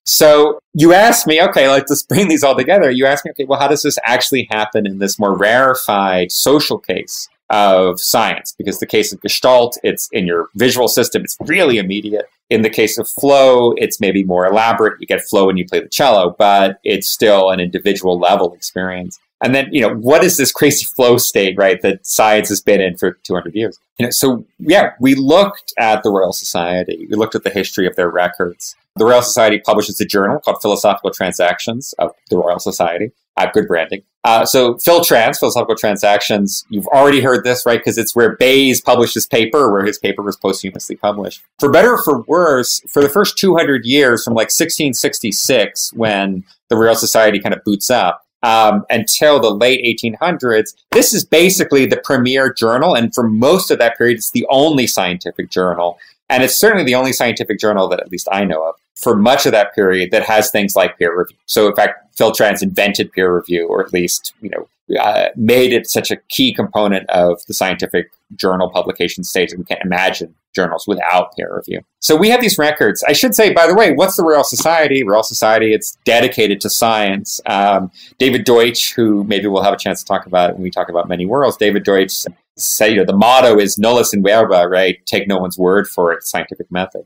[SPEAKER 1] So you asked me, okay, let's bring these all together. You asked me, okay, well, how does this actually happen in this more rarefied social case of science? Because the case of Gestalt, it's in your visual system, it's really immediate. In the case of flow, it's maybe more elaborate. You get flow when you play the cello, but it's still an individual level experience. And then, you know, what is this crazy flow state, right, that science has been in for 200 years? You know, so yeah, we looked at the Royal Society. We looked at the history of their records. The Royal Society publishes a journal called Philosophical Transactions of the Royal Society. I have good branding. Uh, so Phil Trans, Philosophical Transactions, you've already heard this, right? Because it's where Bayes published his paper, where his paper was posthumously published. For better or for worse, for the first 200 years, from like 1666, when the Royal Society kind of boots up, um, until the late 1800s, this is basically the premier journal. And for most of that period, it's the only scientific journal And it's certainly the only scientific journal that at least I know of for much of that period that has things like peer review. So in fact, Phil Trans invented peer review, or at least, you know, uh, made it such a key component of the scientific journal publication stage that we can't imagine journals without peer review. So we have these records. I should say, by the way, what's the Royal Society? Royal Society, it's dedicated to science. Um, David Deutsch, who maybe we'll have a chance to talk about when we talk about many worlds, David Deutsch say, you know, the motto is nullius in verba, right? Take no one's word for it, scientific method.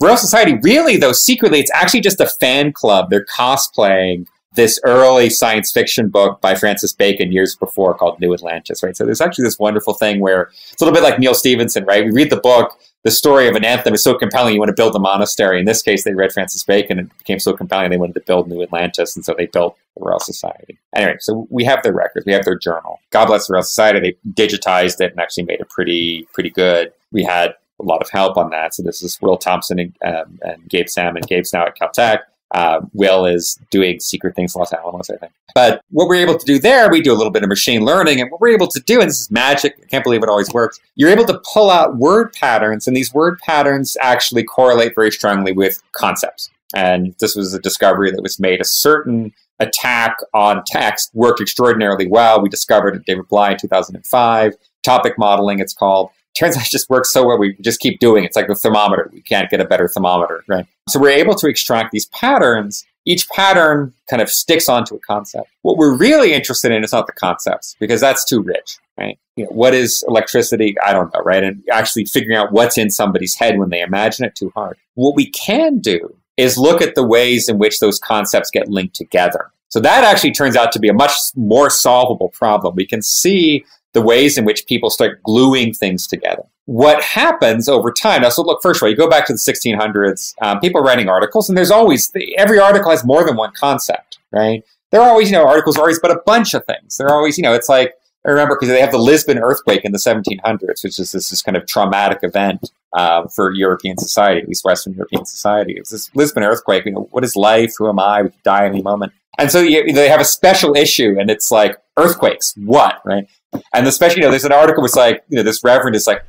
[SPEAKER 1] Royal Society, really, though, secretly, it's actually just a fan club. They're cosplaying this early science fiction book by Francis Bacon years before called New Atlantis, right? So there's actually this wonderful thing where it's a little bit like Neal Stephenson, right? We read the book, the story of Anathem is so compelling, you want to build a monastery. In this case, they read Francis Bacon and it became so compelling they wanted to build New Atlantis, and so they built the Royal Society. Anyway, so we have their records, we have their journal. God bless the Royal Society. They digitized it and actually made it pretty, pretty good. We had a lot of help on that. So this is Will Thompson and, um, and Gabe Salmon. Gabe's now at Caltech. Uh, Will is doing secret things Los Alamos, I think. But what we're able to do there, we do a little bit of machine learning. And what we're able to do, and this is magic, I can't believe it always works, you're able to pull out word patterns, and these word patterns actually correlate very strongly with concepts. And this was a discovery that was made. A certain attack on text worked extraordinarily well. We discovered it David Blei in 2005. Topic modeling, it's called turns out it just works so well. We just keep doing it. It's like the thermometer. We can't get a better thermometer, right? So we're able to extract these patterns. Each pattern kind of sticks onto a concept. What we're really interested in is not the concepts because that's too rich, right? You know, what is electricity? I don't know, right? And actually figuring out what's in somebody's head when they imagine it too hard. What we can do is look at the ways in which those concepts get linked together. So that actually turns out to be a much more solvable problem. We can see the ways in which people start gluing things together. What happens over time? Now, so look, first of all, you go back to the 1600s, um, people writing articles, and there's always, every article has more than one concept, right? There are always, you know, articles are always but a bunch of things. They're always, you know, it's like, I remember because they have the Lisbon earthquake in the 1700s, which is this, this kind of traumatic event uh, for European society, at least Western European society. It's this Lisbon earthquake. You know, what is life? Who am I? We could die any moment. And so you, they have a special issue, and it's like earthquakes. What, right? And especially, you know, there's an article was like, you know, this reverend is like,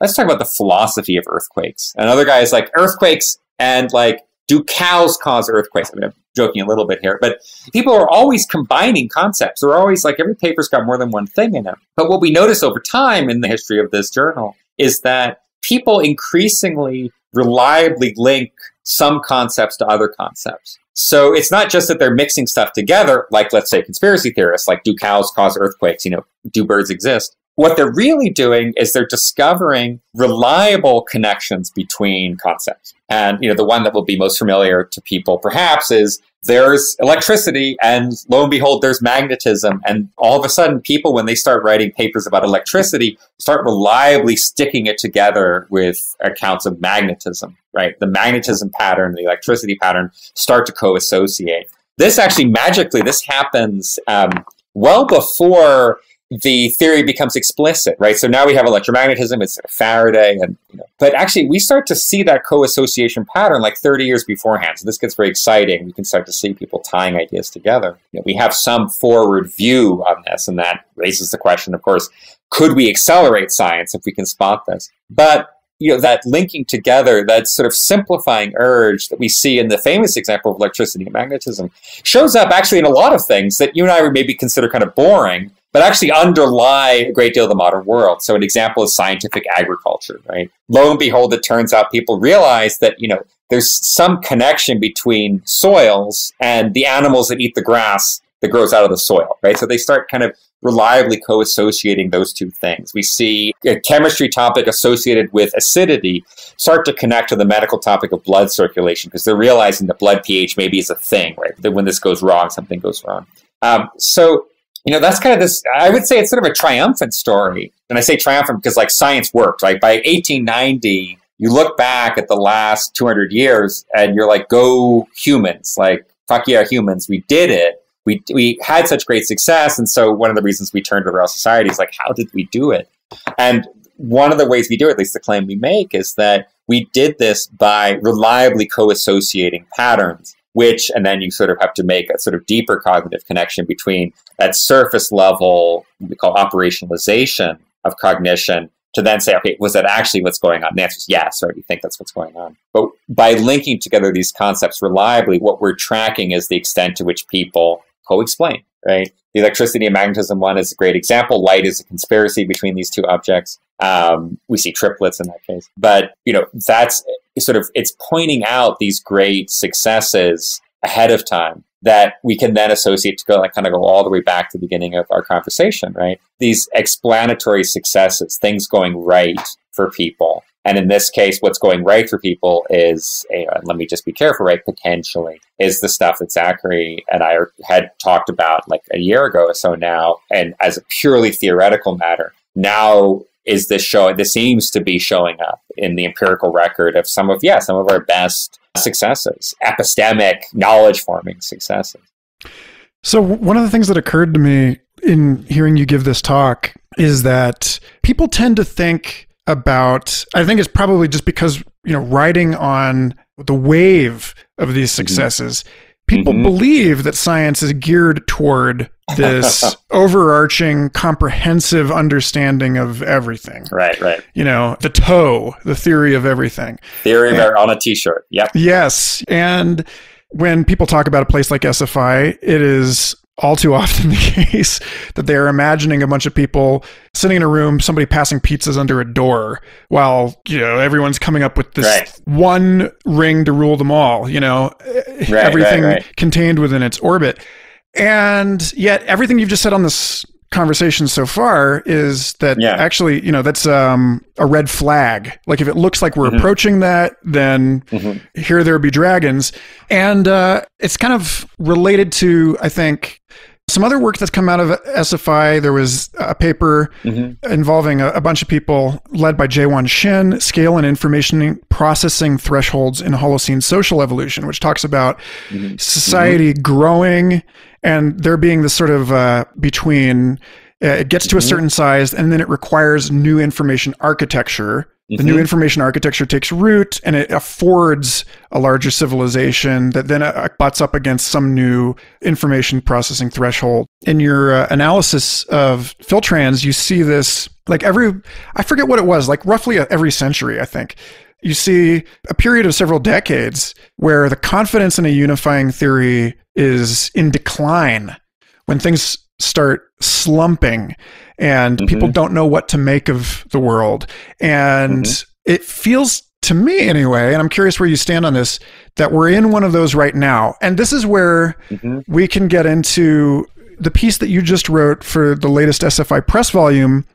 [SPEAKER 1] let's talk about the philosophy of earthquakes. And another guy is like, earthquakes and like, do cows cause earthquakes? I mean, I'm joking a little bit here, but people are always combining concepts. They're always like, every paper's got more than one thing in it. But what we notice over time in the history of this journal is that people increasingly reliably link some concepts to other concepts. So it's not just that they're mixing stuff together, like let's say conspiracy theorists, like do cows cause earthquakes? You know, do birds exist? What they're really doing is they're discovering reliable connections between concepts. And you know, the one that will be most familiar to people perhaps is there's electricity and lo and behold there's magnetism. And all of a sudden people when they start writing papers about electricity start reliably sticking it together with accounts of magnetism right? The magnetism pattern the electricity pattern start to co-associate. This actually magically this happens um, well before the theory becomes explicit, right? So now we have electromagnetism, it's Faraday, and you know, but actually we start to see that co-association pattern like 30 years beforehand. So this gets very exciting. We can start to see people tying ideas together. You know, we have some forward view on this, and that raises the question, of course, could we accelerate science if we can spot this? But you know that linking together that sort of simplifying urge that we see in the famous example of electricity and magnetism shows up actually in a lot of things that you and I would maybe consider kind of boring but actually underlie a great deal of the modern world. So an example is scientific agriculture, right? Lo and behold, it turns out people realize that, you know, there's some connection between soils and the animals that eat the grass that grows out of the soil, right? So they start kind of reliably co-associating those two things. We see a chemistry topic associated with acidity start to connect to the medical topic of blood circulation because they're realizing that blood pH maybe is a thing, right? That when this goes wrong, something goes wrong. Um, so you know, that's kind of this, I would say it's sort of a triumphant story. And I say triumphant because like science worked, right? By 1890, you look back at the last 200 years and you're like, go humans, like, fuck yeah, humans, we did it. We, we had such great success. And so one of the reasons we turned to Royal Society is like, how did we do it? And one of the ways we do it, at least the claim we make, is that we did this by reliably co-associating patterns which, and then you sort of have to make a sort of deeper cognitive connection between that surface level, we call operationalization of cognition, to then say, okay, was that actually what's going on? And the answer is yes, or you think that's what's going on. But by linking together these concepts reliably, what we're tracking is the extent to which people co-explain, right? The electricity and magnetism one is a great example. Light is a conspiracy between these two objects. Um, we see triplets in that case. But, you know, that's sort of, it's pointing out these great successes ahead of time that we can then associate to go like kind of go all the way back to the beginning of our conversation, right? These explanatory successes, things going right for people. And in this case, what's going right for people is, uh, let me just be careful, right? Potentially is the stuff that Zachary and I had talked about like a year ago or so now. And as a purely theoretical matter, now is this showing, this seems to be showing up in the empirical record of some of, yeah, some of our best successes, epistemic knowledge forming successes.
[SPEAKER 2] So, one of the things that occurred to me in hearing you give this talk is that people tend to think about, I think it's probably just because, you know, riding on the wave of these mm-hmm. successes, mm-hmm. People mm-hmm. believe that science is geared toward this overarching, comprehensive understanding of everything.
[SPEAKER 1] Right, right.
[SPEAKER 2] You know, the toe, the theory of everything.
[SPEAKER 1] Theory and, on a t shirt. Yep.
[SPEAKER 2] Yes. And when people talk about a place like SFI, it is all too often the case that they are imagining a bunch of people sitting in a room, somebody passing pizzas under a door while, you know, everyone's coming up with this right. one ring to rule them all, you know, right, everything right, contained within its orbit. And yet, everything you've just said on this conversation so far is that yeah. actually, you know, that's um, a red flag. Like if it looks like we're mm-hmm. approaching that, then mm-hmm. here there be dragons. And uh, it's kind of related to, I think, some other work that's come out of SFI, there was a paper mm-hmm. involving a, a, bunch of people led by Jaewon Shin, Scale and Information Processing Thresholds in Holocene Social Evolution, which talks about mm-hmm. society mm-hmm. growing and there being this sort of uh, between uh, it gets to a mm-hmm. certain size and then it requires new information architecture the new mm-hmm. information architecture takes root and it affords a larger civilization that then uh, butts up against some new information processing threshold. In your uh, analysis of Phil Trans, you see this like every, I forget what it was, like roughly every century, I think. You see a period of several decades where the confidence in a unifying theory is in decline when things start slumping and mm-hmm. people don't know what to make of the world. And mm-hmm. it feels to me anyway, and I'm curious where you stand on this, that we're in one of those right now. And this is where mm-hmm. we can get into the piece that you just wrote for the latest SFI press volume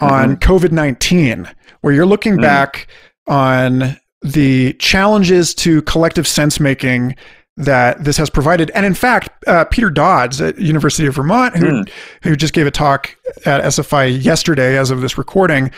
[SPEAKER 2] on mm-hmm. COVID 19, where you're looking mm. back on the challenges to collective sense making that this has provided. And in fact, uh, Peter Dodds at University of Vermont, who mm. who just gave a talk at SFI yesterday, as of this recording,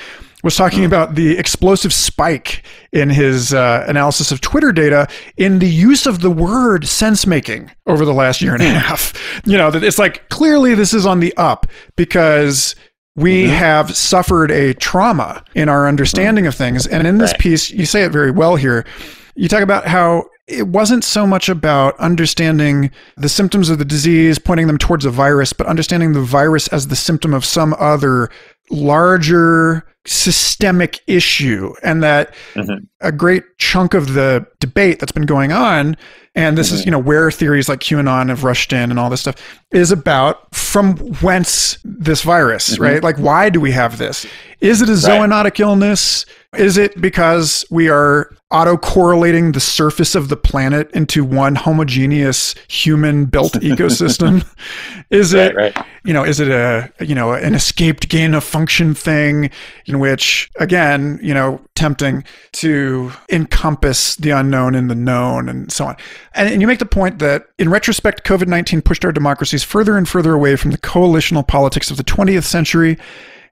[SPEAKER 2] was talking mm. about the explosive spike in his uh, analysis of Twitter data in the use of the word sense making over the last year and a hmm. half. You know, that it's like clearly this is on the up because we mm-hmm. have suffered a trauma in our understanding mm. of things. And in this right. piece, you say it very well here. You talk about how it wasn't so much about understanding the symptoms of the disease, pointing them towards a virus, but understanding the virus as the symptom of some other larger systemic issue. And that mm-hmm. a great chunk of the debate that's been going on, and this mm-hmm. is, you know, where theories like QAnon have rushed in and all this stuff, is about from whence this virus, mm-hmm. right? Like, why do we have this? Is it a zoonotic right. illness? Is it because we are auto-correlating the surface of the planet into one homogeneous human-built ecosystem? is it, right, right. you know, is it a, you know, an escaped gain of function thing in which, again, you know, tempting to encompass the unknown in the known and so on. And, and you make the point that in retrospect, COVID-19 pushed our democracies further and further away from the coalitional politics of the 20th century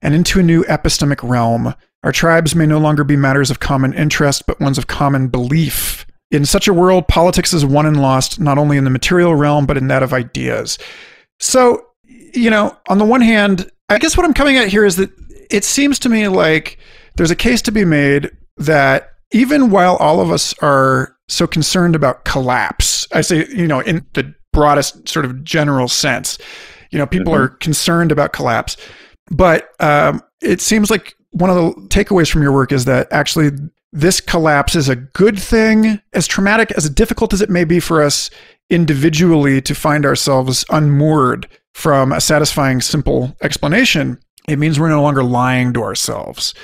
[SPEAKER 2] and into a new epistemic realm. Our tribes may no longer be matters of common interest, but ones of common belief. In such a world, politics is won and lost not only in the material realm, but in that of ideas. So, you know, on the one hand, I guess what I'm coming at here is that it seems to me like there's a case to be made that even while all of us are so concerned about collapse, I say, you know, in the broadest sort of general sense, you know, people mm-hmm. are concerned about collapse but um, it seems like one of the takeaways from your work is that actually this collapse is a good thing, as traumatic, as difficult as it may be for us individually to find ourselves unmoored from a satisfying, simple explanation. It means we're no longer lying to ourselves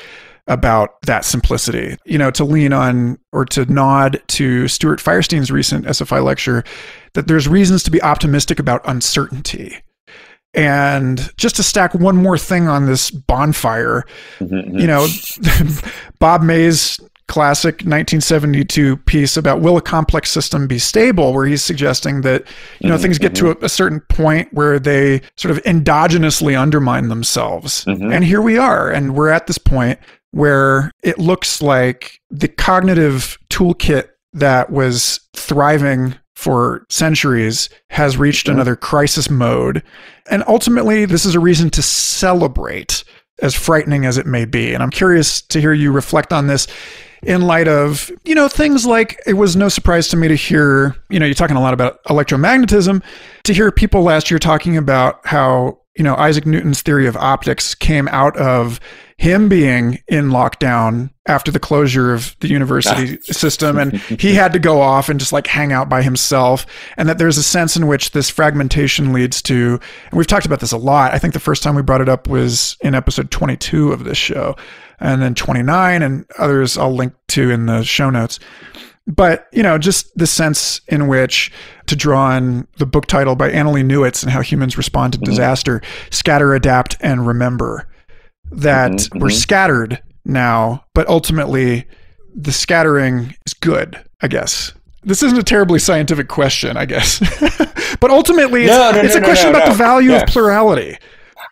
[SPEAKER 2] about that simplicity. You know, to lean on or to nod to Stuart Firestein's recent SFI lecture, that there's reasons to be optimistic about uncertainty. And just to stack one more thing on this bonfire, mm-hmm. you know, Bob May's classic 1972 piece about will a complex system be stable where he's suggesting that you know mm-hmm, things get mm-hmm. to a, a, certain point where they sort of endogenously undermine themselves mm-hmm. and here we are and we're at this point where it looks like the cognitive toolkit that was thriving for centuries has reached mm-hmm. another crisis mode and ultimately this is a reason to celebrate as frightening as it may be and i'm curious to hear you reflect on this in light of, you know, things like it was no surprise to me to hear, you know, you're talking a lot about electromagnetism, to hear people last year talking about how, you know, Isaac Newton's theory of optics came out of him being in lockdown after the closure of the university system and he had to go off and just like hang out by himself and that there's a sense in which this fragmentation leads to and we've talked about this a lot i think the first time we brought it up was in episode 22 of this show and then 29 and others I'll link to in the show notes. But, you know, just the sense in which to draw on the book title by Annalee Newitz and how humans respond to mm-hmm. disaster, scatter, adapt, and remember that mm-hmm. we're mm-hmm. scattered now, but ultimately the scattering is good, I guess. This isn't a terribly scientific question, I guess. but ultimately, it's, no, no, it's no, a question about the value yeah. of plurality.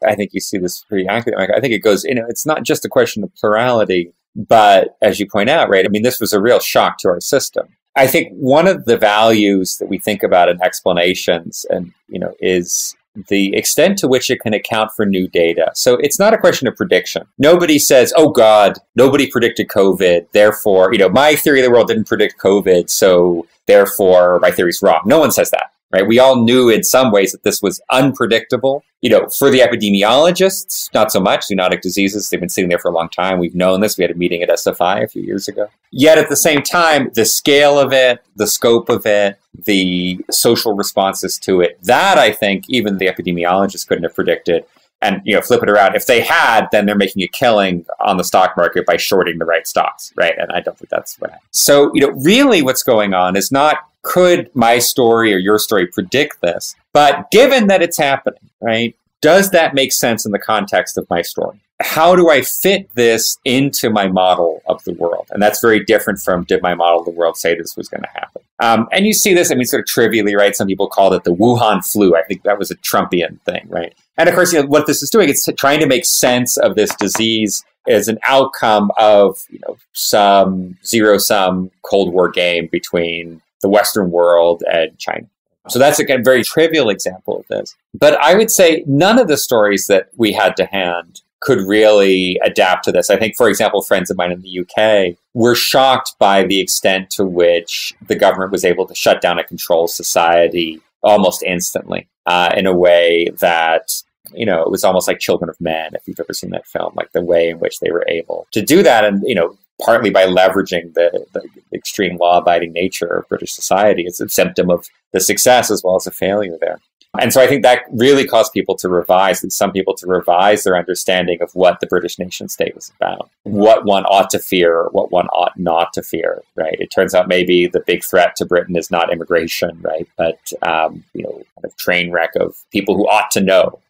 [SPEAKER 1] I think you see this pretty accurately. I think it goes, you know, it's not just a question of plurality, but as you point out, right? I mean, this was a real shock to our system. I think one of the values that we think about in explanations and, you know, is the extent to which it can account for new data. So it's not a question of prediction. Nobody says, oh God, nobody predicted COVID. Therefore, you know, my theory of the world didn't predict COVID. So therefore my theory's wrong. No one says that right? We all knew in some ways that this was unpredictable. You know, for the epidemiologists, not so much. Zoonotic diseases, they've been sitting there for a long time. We've known this. We had a meeting at SFI a few years ago. Yet at the same time, the scale of it, the scope of it, the social responses to it, that I think even the epidemiologists couldn't have predicted and you know flip it around if they had then they're making a killing on the stock market by shorting the right stocks right and i don't think that's what happened so you know really what's going on is not could my story or your story predict this? But given that it's happening, right, does that make sense in the context of my story? How do I fit this into my model of the world? And that's very different from did my model of the world say this was going to happen? Um, and you see this, I mean, sort of trivially, right? Some people called it the Wuhan flu. I think that was a Trumpian thing, right? And of course, you know, what this is doing, it's trying to make sense of this disease as an outcome of, you know, some zero sum Cold War game between the Western world and China. So that's a very trivial example of this. But I would say none of the stories that we had to hand could really adapt to this. I think, for example, friends of mine in the UK were shocked by the extent to which the government was able to shut down a control society almost instantly uh, in a way that you know, it was almost like Children of Men, if you've ever seen that film, like the way in which they were able to do that. And, you know, partly by leveraging the, the extreme law abiding nature of British society. It's a symptom of the success as well as the failure there. And so I think that really caused people to revise, and some people to revise their understanding of what the British nation state was about, what one ought to fear, what one ought not to fear, right? It turns out maybe the big threat to Britain is not immigration, right? But, um, you know, kind of train wreck of people who ought to know,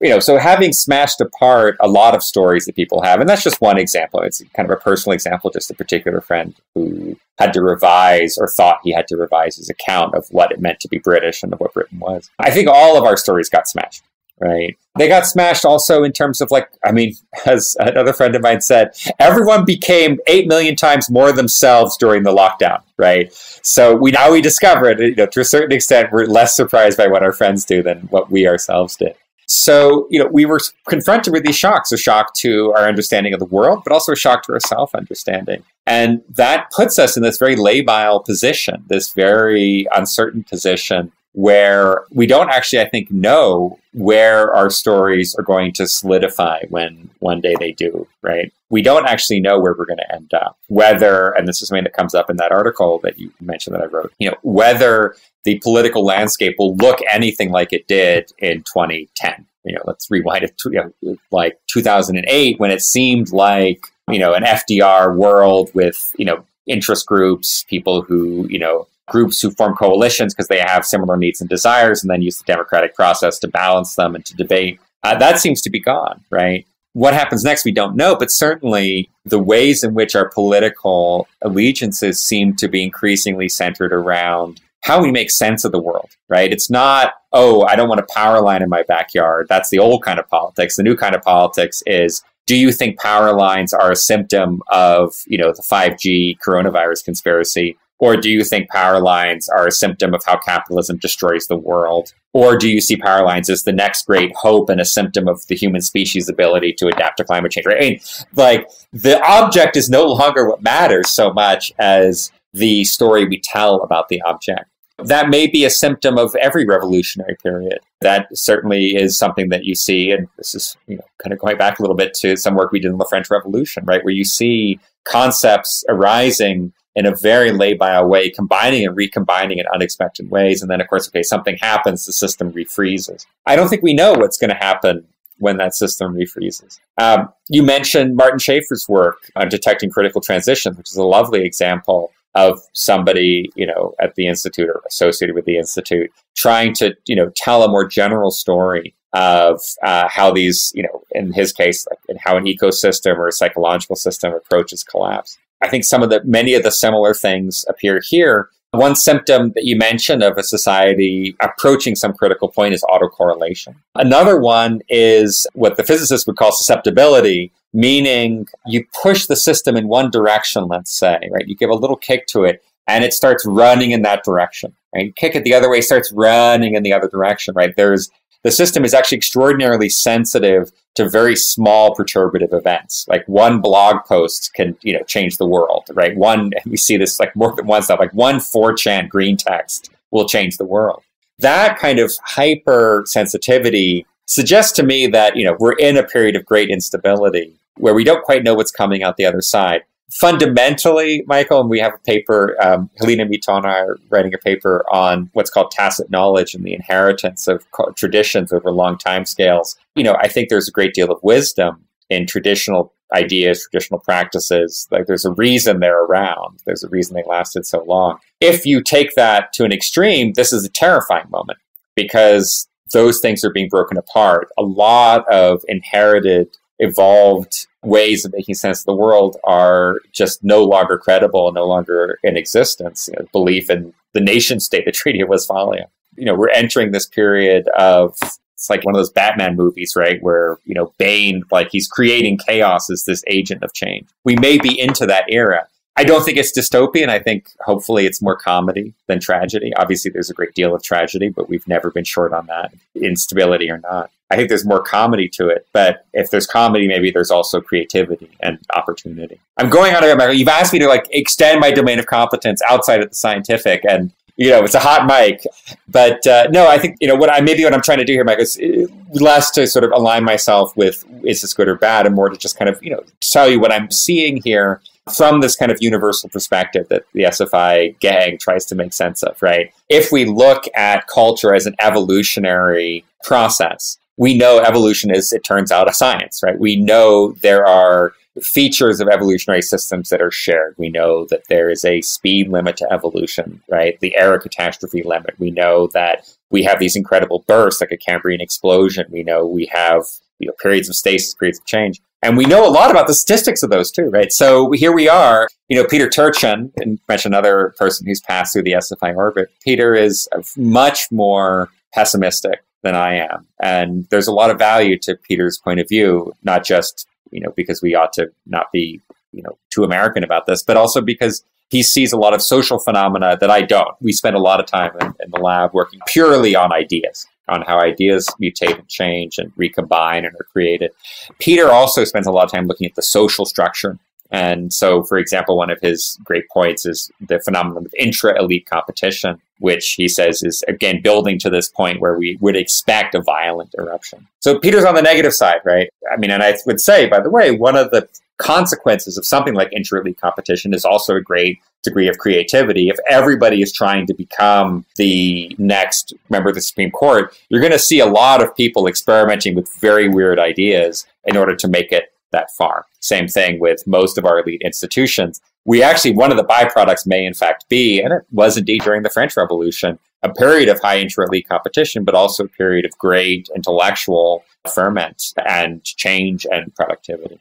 [SPEAKER 1] you know, so having smashed apart a lot of stories that people have, and that's just one example. It's kind of a personal example, just a particular friend who had to revise or thought he had to revise his account of what it meant to be British and of what Britain was. I think all of our stories got smashed, right? They got smashed also in terms of like, I mean, as another friend of mine said, everyone became 8 million times more themselves during the lockdown, right? So we now we discovered, you know, to a certain extent, we're less surprised by what our friends do than what we ourselves did. So, you know, we were confronted with these shocks, a shock to our understanding of the world, but also a shock to our self understanding. And that puts us in this very labile position, this very uncertain position where we don't actually, I think, know where our stories are going to solidify when one day they do, right? We don't actually know where we're going to end up. Whether, and this is something that comes up in that article that you mentioned that I wrote, you know, whether the political landscape will look anything like it did in 2010. You know, let's rewind it to you know, like 2008 when it seemed like, you know, an FDR world with, you know, interest groups, people who, you know, groups who form coalitions because they have similar needs and desires and then use the democratic process to balance them and to debate. Uh, that seems to be gone, right? What happens next, we don't know, but certainly the ways in which our political allegiances seem to be increasingly centered around how we make sense of the world, right? It's not, oh, I don't want a power line in my backyard. That's the old kind of politics. The new kind of politics is, do you think power lines are a symptom of, you know, the 5G coronavirus conspiracy? Or do you think power lines are a symptom of how capitalism destroys the world? Or do you see power lines as the next great hope and a symptom of the human species' ability to adapt to climate change? Right? I mean, like the object is no longer what matters so much as the story we tell about the object. That may be a symptom of every revolutionary period. That certainly is something that you see, and this is you know kind of going back a little bit to some work we did in the French Revolution, right, where you see concepts arising in a very labile way, combining and recombining in unexpected ways. And then, of course, okay, something happens, the system refreezes. I don't think we know what's going to happen when that system refreezes. Um, you mentioned Marten Scheffer's work on detecting critical transitions, which is a lovely example of somebody, you know, at the institute or associated with the institute, trying to, you know, tell a more general story of uh, how these, you know, in his case, like, how an ecosystem or a psychological system approaches collapse. I think some of the many of the similar things appear here. One symptom that you mentioned of a society approaching some critical point is autocorrelation. Another one is what the physicists would call susceptibility, meaning you push the system in one direction, let's say, right? You give a little kick to it and it starts running in that direction. Right? Kick it the other way, starts running in the other direction, right? There's the system is actually extraordinarily sensitive to very small perturbative events. Like one blog post can, you know, change the world, right? One, we see this like more than one stuff, like one 4chan green text will change the world. That kind of hyper sensitivity suggests to me that, you know, we're in a period of great instability where we don't quite know what's coming out the other side fundamentally, Michael, and we have a paper, um, Helena I are writing a paper on what's called tacit knowledge and the inheritance of traditions over long time scales. You know, I think there's a great deal of wisdom in traditional ideas, traditional practices. Like there's a reason they're around. There's a reason they lasted so long. If you take that to an extreme, this is a terrifying moment because those things are being broken apart. A lot of inherited, evolved ways of making sense of the world are just no longer credible, no longer in existence. You know, belief in the nation state, the Treaty of Westphalia. You know, we're entering this period of it's like one of those Batman movies, right? Where, you know, Bane, like he's creating chaos as this agent of change. We may be into that era. I don't think it's dystopian. I think hopefully it's more comedy than tragedy. Obviously, there's a great deal of tragedy, but we've never been short on that, instability or not. I think there's more comedy to it. But if there's comedy, maybe there's also creativity and opportunity. I'm going out on a You've asked me to like extend my domain of competence outside of the scientific, and you know it's a hot mic. But uh, no, I think you know what I maybe what I'm trying to do here, Mike, is uh, less to sort of align myself with is this good or bad, and more to just kind of you know tell you what I'm seeing here from this kind of universal perspective that the SFI gang tries to make sense of, right? If we look at culture as an evolutionary process, we know evolution is, it turns out, a science, right? We know there are features of evolutionary systems that are shared. We know that there is a speed limit to evolution, right? The error catastrophe limit. We know that we have these incredible bursts, like a Cambrian explosion. We know we have you know, periods of stasis, periods of change. And we know a lot about the statistics of those too, right? So here we are, you know, Peter Turchin, and mention another person who's passed through the SFI orbit. Peter is much more pessimistic than I am. And there's a lot of value to Peter's point of view, not just, you know, because we ought to not be, you know, too American about this, but also because he sees a lot of social phenomena that I don't. We spend a lot of time in, in the lab working purely on ideas, on how ideas mutate and change and recombine and are created. Peter also spends a lot of time looking at the social structure And so, for example, one of his great points is the phenomenon of intra elite competition, which he says is, again, building to this point where we would expect a violent eruption. So Peter's on the negative side, right? I mean, and I would say, by the way, one of the consequences of something like intra elite competition is also a great degree of creativity. If everybody is trying to become the next member of the Supreme Court, you're going to see a lot of people experimenting with very weird ideas in order to make it that far. Same thing with most of our elite institutions. We actually, one of the byproducts may in fact be, and it was indeed during the French Revolution, a period of high intra elite competition, but also a period of great intellectual ferment and change and productivity.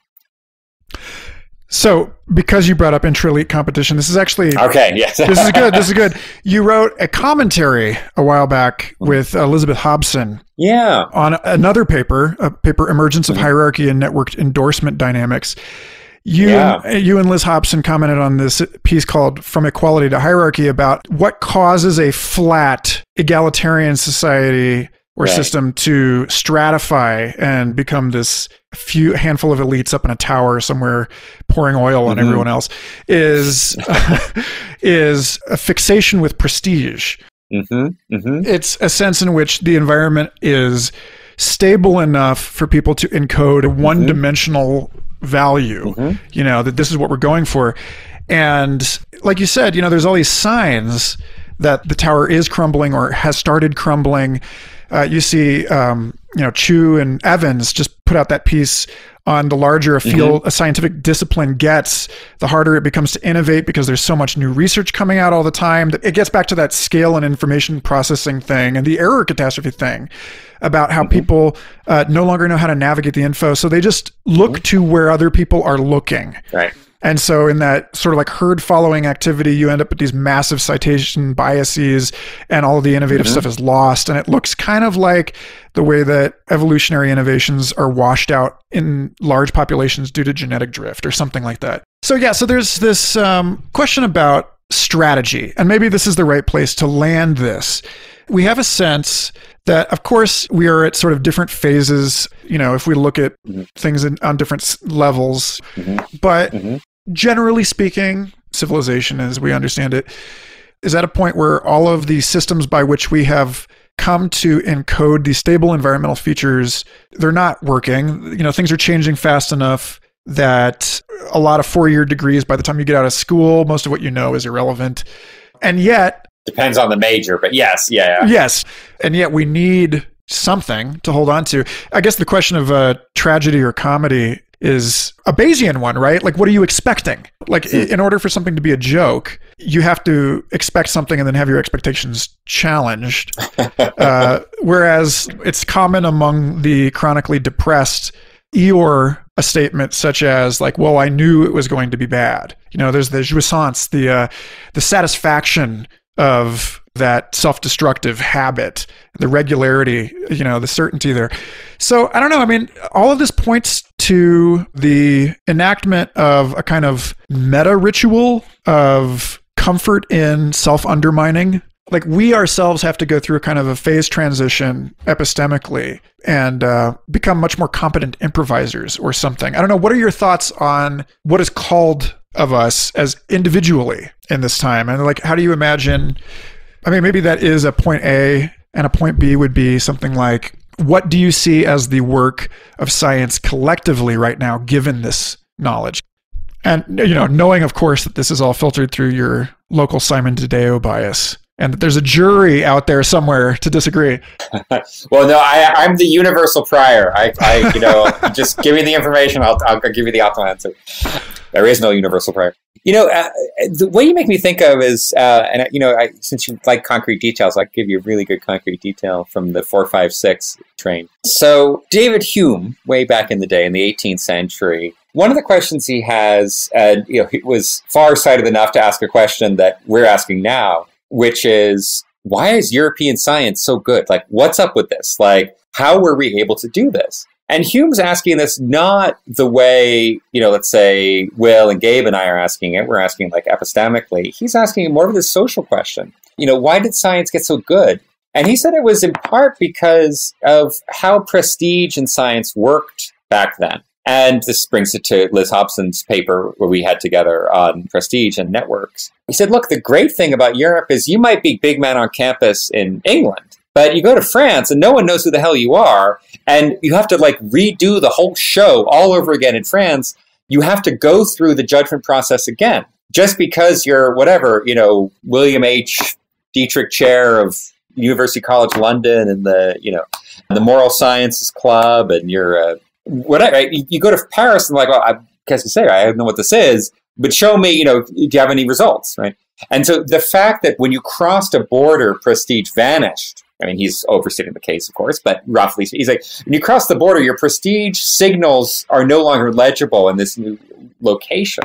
[SPEAKER 2] So, because you brought up intra elite competition, this is actually
[SPEAKER 1] okay. Yes,
[SPEAKER 2] this is good. This is good. You wrote a commentary a while back with Elizabeth Hobson.
[SPEAKER 1] Yeah,
[SPEAKER 2] on another paper, a paper, "Emergence of mm-hmm. Hierarchy and Networked Endorsement Dynamics." You, yeah. and, you and Liz Hobson commented on this piece called "From Equality to Hierarchy" about what causes a flat egalitarian society or right. system to stratify and become this few handful of elites up in a tower somewhere pouring oil on everyone else is is a fixation with prestige. Mm-hmm. Mm-hmm. It's a sense in which the environment is stable enough for people to encode a mm-hmm. one-dimensional value. Mm-hmm. You know that this is what we're going for, and like you said, you know, there's all these signs that the tower is crumbling or has started crumbling uh, you see, um, you know, Chu and Evans just put out that piece on the larger a field mm-hmm. a scientific discipline gets, the harder it becomes to innovate because there's so much new research coming out all the time. It gets back to that scale and information processing thing and the error catastrophe thing about how mm-hmm. people uh, no longer know how to navigate the info. So they just look mm-hmm. to where other people are looking.
[SPEAKER 1] Right.
[SPEAKER 2] And so, in that sort of like herd following activity, you end up with these massive citation biases, and all the innovative mm-hmm. stuff is lost. And it looks kind of like the way that evolutionary innovations are washed out in large populations due to genetic drift or something like that. So, yeah, so there's this um, question about strategy, and maybe this is the right place to land this. We have a sense that of course we are at sort of different phases you know if we look at mm-hmm. things in, on different levels mm-hmm. but mm-hmm. generally speaking civilization as we understand it is at a point where all of the systems by which we have come to encode these stable environmental features they're not working you know things are changing fast enough that a lot of four-year degrees by the time you get out of school most of what you know is irrelevant and yet
[SPEAKER 1] Depends on the major, but yes, yeah.
[SPEAKER 2] Yes. And yet we need something to hold on to. I guess the question of uh, tragedy or comedy is a Bayesian one, right? Like, what are you expecting? Like, hmm. in order for something to be a joke, you have to expect something and then have your expectations challenged. uh, whereas it's common among the chronically depressed Eeyore a statement such as like, "Well, I knew it was going to be bad." You know, there's the jouissance, the uh, the satisfaction of that self-destructive habit the regularity you know the certainty there. So i don't know i mean all of this points to the enactment of a kind of meta ritual of comfort in self-undermining. Like we ourselves have to go through a kind of a phase transition epistemically and uh, become much more competent improvisers or something. I don't know what are your thoughts on what is called of us as individually in this time and like how do you imagine i mean maybe that is a point a and a point b would be something like what do you see as the work of science collectively right now given this knowledge and you know knowing of course that this is all filtered through your local simon DeDeo bias and that there's a jury out there somewhere to disagree.
[SPEAKER 1] well, no, I, am the universal prior. I, I you know, just give me the information. I'll, I'll give you the optimal answer. There is no universal prior. You know, uh, the way you make me think of is, uh, and you know, I, since you like concrete details, I'll give you a really good concrete detail from the 456 train. So, David Hume, way back in the day in the 18th century, one of the questions he has, uh, you know, he was far-sighted enough to ask a question that we're asking now, which is why is European science so good? Like, what's up with this? Like, how were we able to do this? And Hume's asking this not the way, you know, let's say Will and Gabe and I are asking it. We're asking like epistemically. He's asking more of this social question. You know, why did science get so good? And he said it was in part because of how prestige in science worked back then. And this brings it to Liz Hobson's paper where we had together on prestige and networks. He said, look, the great thing about Europe is you might be big man on campus in England, but you go to France and no one knows who the hell you are. And you have to like redo the whole show all over again in France. You have to go through the judgment process again. Just because you're whatever, you know, William H. Dietrich Chair of University College London and the, you know, the Moral Sciences Club and you're a whatever. You go to Paris and like, well, I guess you say I don't know what this is, but show me, you know, do you have any results, right? And so the fact that when you crossed a border, prestige vanished. I mean, he's overstating the case, of course, but roughly, he's like, when you cross the border, your prestige signals are no longer legible in this new location.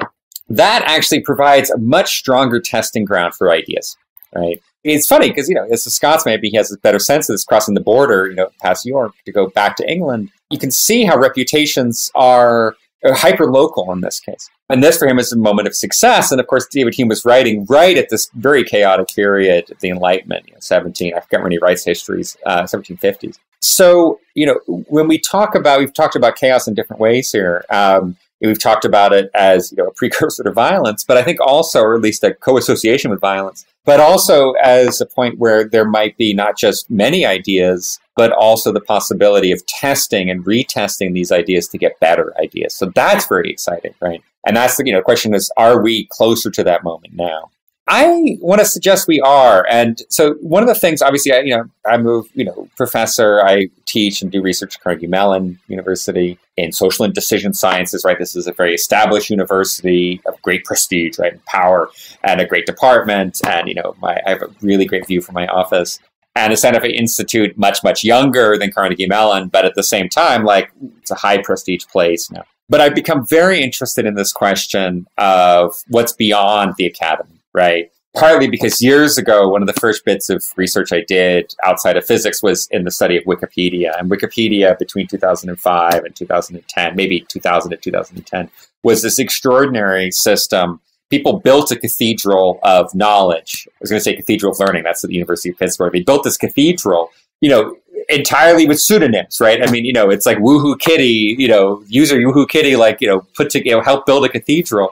[SPEAKER 1] That actually provides a much stronger testing ground for ideas, right? It's funny because, you know, as a Scotsman, maybe he has a better sense of this crossing the border, you know, past York to go back to England. You can see how reputations are hyper local in this case. And this for him is a moment of success. And of course, David Hume was writing right at this very chaotic period of the Enlightenment, you know, 17, I forget when he writes histories, uh, 1750s. So, you know, when we talk about, we've talked about chaos in different ways here. Um, we've talked about it as you know, a precursor to violence, but I think also, or at least a co-association with violence, but also as a point where there might be not just many ideas, but also the possibility of testing and retesting these ideas to get better ideas. So that's very exciting, right? And that's the you know question is, are we closer to that moment now? I want to suggest we are. And so one of the things, obviously, I, you know, I'm a you know professor. I teach and do research at Carnegie Mellon University in social and decision sciences. Right, this is a very established university of great prestige, right, and power, and a great department. And you know, my, I have a really great view from my office. And the Santa Fe Institute, much much younger than Carnegie Mellon, but at the same time, like it's a high prestige place now. But I've become very interested in this question of what's beyond the academy right? Partly because years ago, one of the first bits of research I did outside of physics was in the study of Wikipedia. And Wikipedia between 2005 and 2010, maybe 2000 to 2010, was this extraordinary system. People built a cathedral of knowledge. I was going to say cathedral of learning. That's at the University of Pittsburgh. They built this cathedral, you know, entirely with pseudonyms, right? I mean, you know, it's like Woohoo Kitty, you know, user Woohoo Kitty, like, you know, put to, you know, help build a cathedral.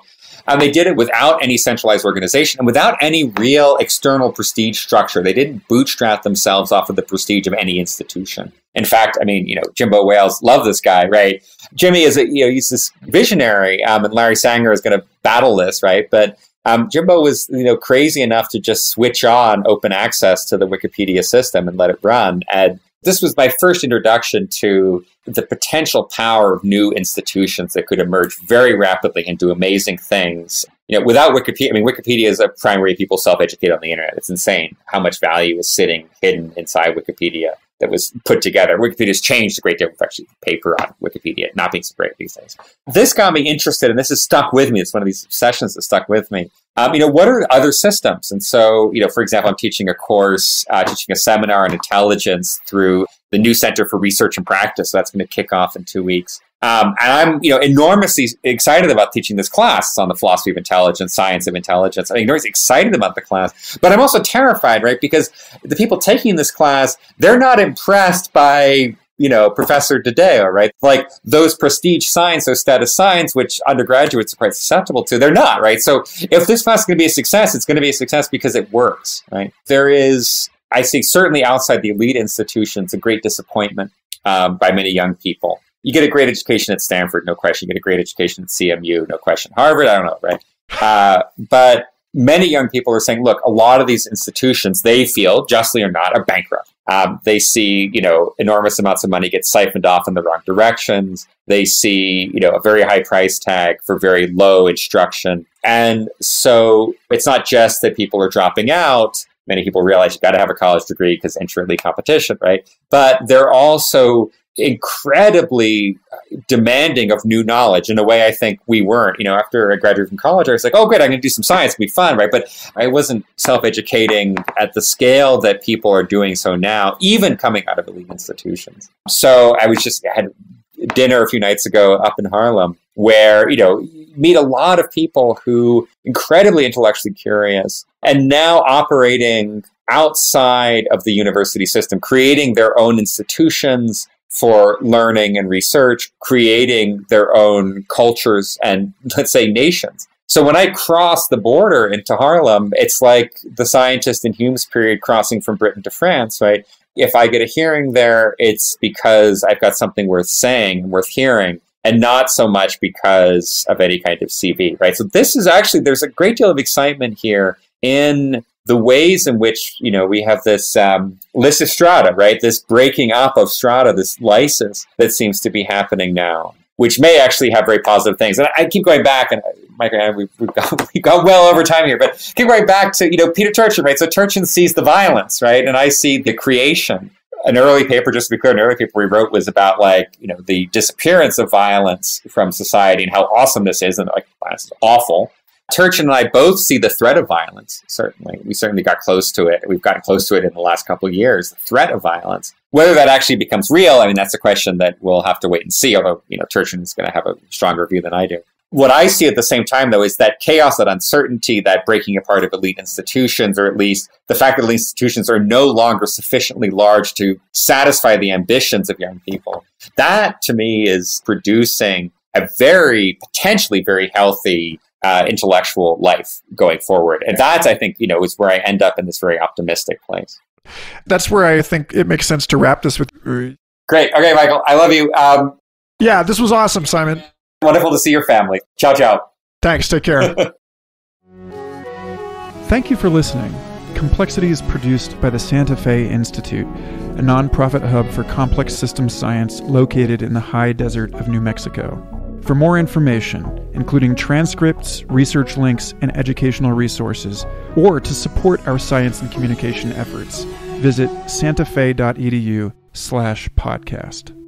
[SPEAKER 1] And they did it without any centralized organization and without any real external prestige structure. They didn't bootstrap themselves off of the prestige of any institution. In fact, I mean, you know, Jimbo Wales, love this guy, right? Jimmy is a, you know, he's this visionary, um, and Larry Sanger is going to battle this, right? But um, Jimbo was, you know, crazy enough to just switch on open access to the Wikipedia system and let it run. And this was my first introduction to the potential power of new institutions that could emerge very rapidly and do amazing things. You know, without Wikipedia, I mean, Wikipedia is a primary people self-educate on the internet. It's insane how much value is sitting hidden inside Wikipedia that was put together. Wikipedia's changed a great deal. with actually paper on Wikipedia not being so great these days. This got me interested, and this has stuck with me. It's one of these sessions that stuck with me. Um, you know, what are other systems? And so, you know, for example, I'm teaching a course, uh, teaching a seminar on intelligence through the new Center for Research and Practice. So that's going to kick off in two weeks. Um, and I'm, you know, enormously excited about teaching this class on the philosophy of intelligence, science of intelligence. I'm enormously excited about the class, but I'm also terrified, right? Because the people taking this class, they're not impressed by, you know, Professor DeDeo, right? Like those prestige science, those status science, which undergraduates are quite susceptible to, they're not, right? So if this class is going to be a success, it's going to be a success because it works, right? There is I see certainly outside the elite institutions a great disappointment um, by many young people. You get a great education at Stanford, no question. You get a great education at CMU, no question. Harvard, I don't know, right? Uh, but many young people are saying, look, a lot of these institutions, they feel, justly or not, are bankrupt. Um, they see, you know, enormous amounts of money get siphoned off in the wrong directions. They see, you know, a very high price tag for very low instruction. And so it's not just that people are dropping out, many people realize you've got to have a college degree because intra-elite competition, right? But they're also incredibly demanding of new knowledge in a way I think we weren't. You know, after I graduated from college, I was like, oh, great, I'm going to do some science, it'll be fun, right? But I wasn't self-educating at the scale that people are doing so now, even coming out of elite institutions. So I was just, I had dinner a few nights ago up in Harlem where, you know, meet a lot of people who incredibly intellectually curious and now operating outside of the university system, creating their own institutions, for learning and research, creating their own cultures and, let's say, nations. So when I cross the border into Harlem, it's like the scientist in Hume's period crossing from Britain to France, right? If I get a hearing there, it's because I've got something worth saying, worth hearing, and not so much because of any kind of CV, right? So this is actually, there's a great deal of excitement here in the ways in which you know we have this um, Lysistrata, right? This breaking up of strata, this lysis that seems to be happening now, which may actually have very positive things. And I keep going back, and Mike and I, we've, we've, got, we've got well over time here, but keep going back to you know Peter Turchin, right? So Turchin sees the violence, right, and I see the creation. An early paper, just to be clear, an early paper we wrote was about like you know the disappearance of violence from society and how awesome this is, and like violence is awful Turchin and I both see the threat of violence, certainly. We certainly got close to it. We've gotten close to it in the last couple of years, the threat of violence. Whether that actually becomes real, I mean, that's a question that we'll have to wait and see, although, you know, Turchin is going to have a stronger view than I do. What I see at the same time, though, is that chaos, that uncertainty, that breaking apart of elite institutions, or at least the fact that elite institutions are no longer sufficiently large to satisfy the ambitions of young people. That, to me, is producing a very, potentially very healthy uh, intellectual life going forward. And that's, I think, you know, is where I end up in this very optimistic place.
[SPEAKER 2] That's where I think it makes sense to wrap this with.
[SPEAKER 1] Great. Okay, Michael, I love you. Um,
[SPEAKER 2] yeah, this was awesome, Simon.
[SPEAKER 1] Wonderful to see your family. Ciao, ciao.
[SPEAKER 2] Thanks. Take care. Thank you for listening. Complexity is produced by the Santa Fe Institute, a nonprofit hub for complex systems science located in the high desert of New Mexico. For more information, including transcripts, research links, and educational resources, or to support our science and communication efforts, visit santafe.edu slash podcast.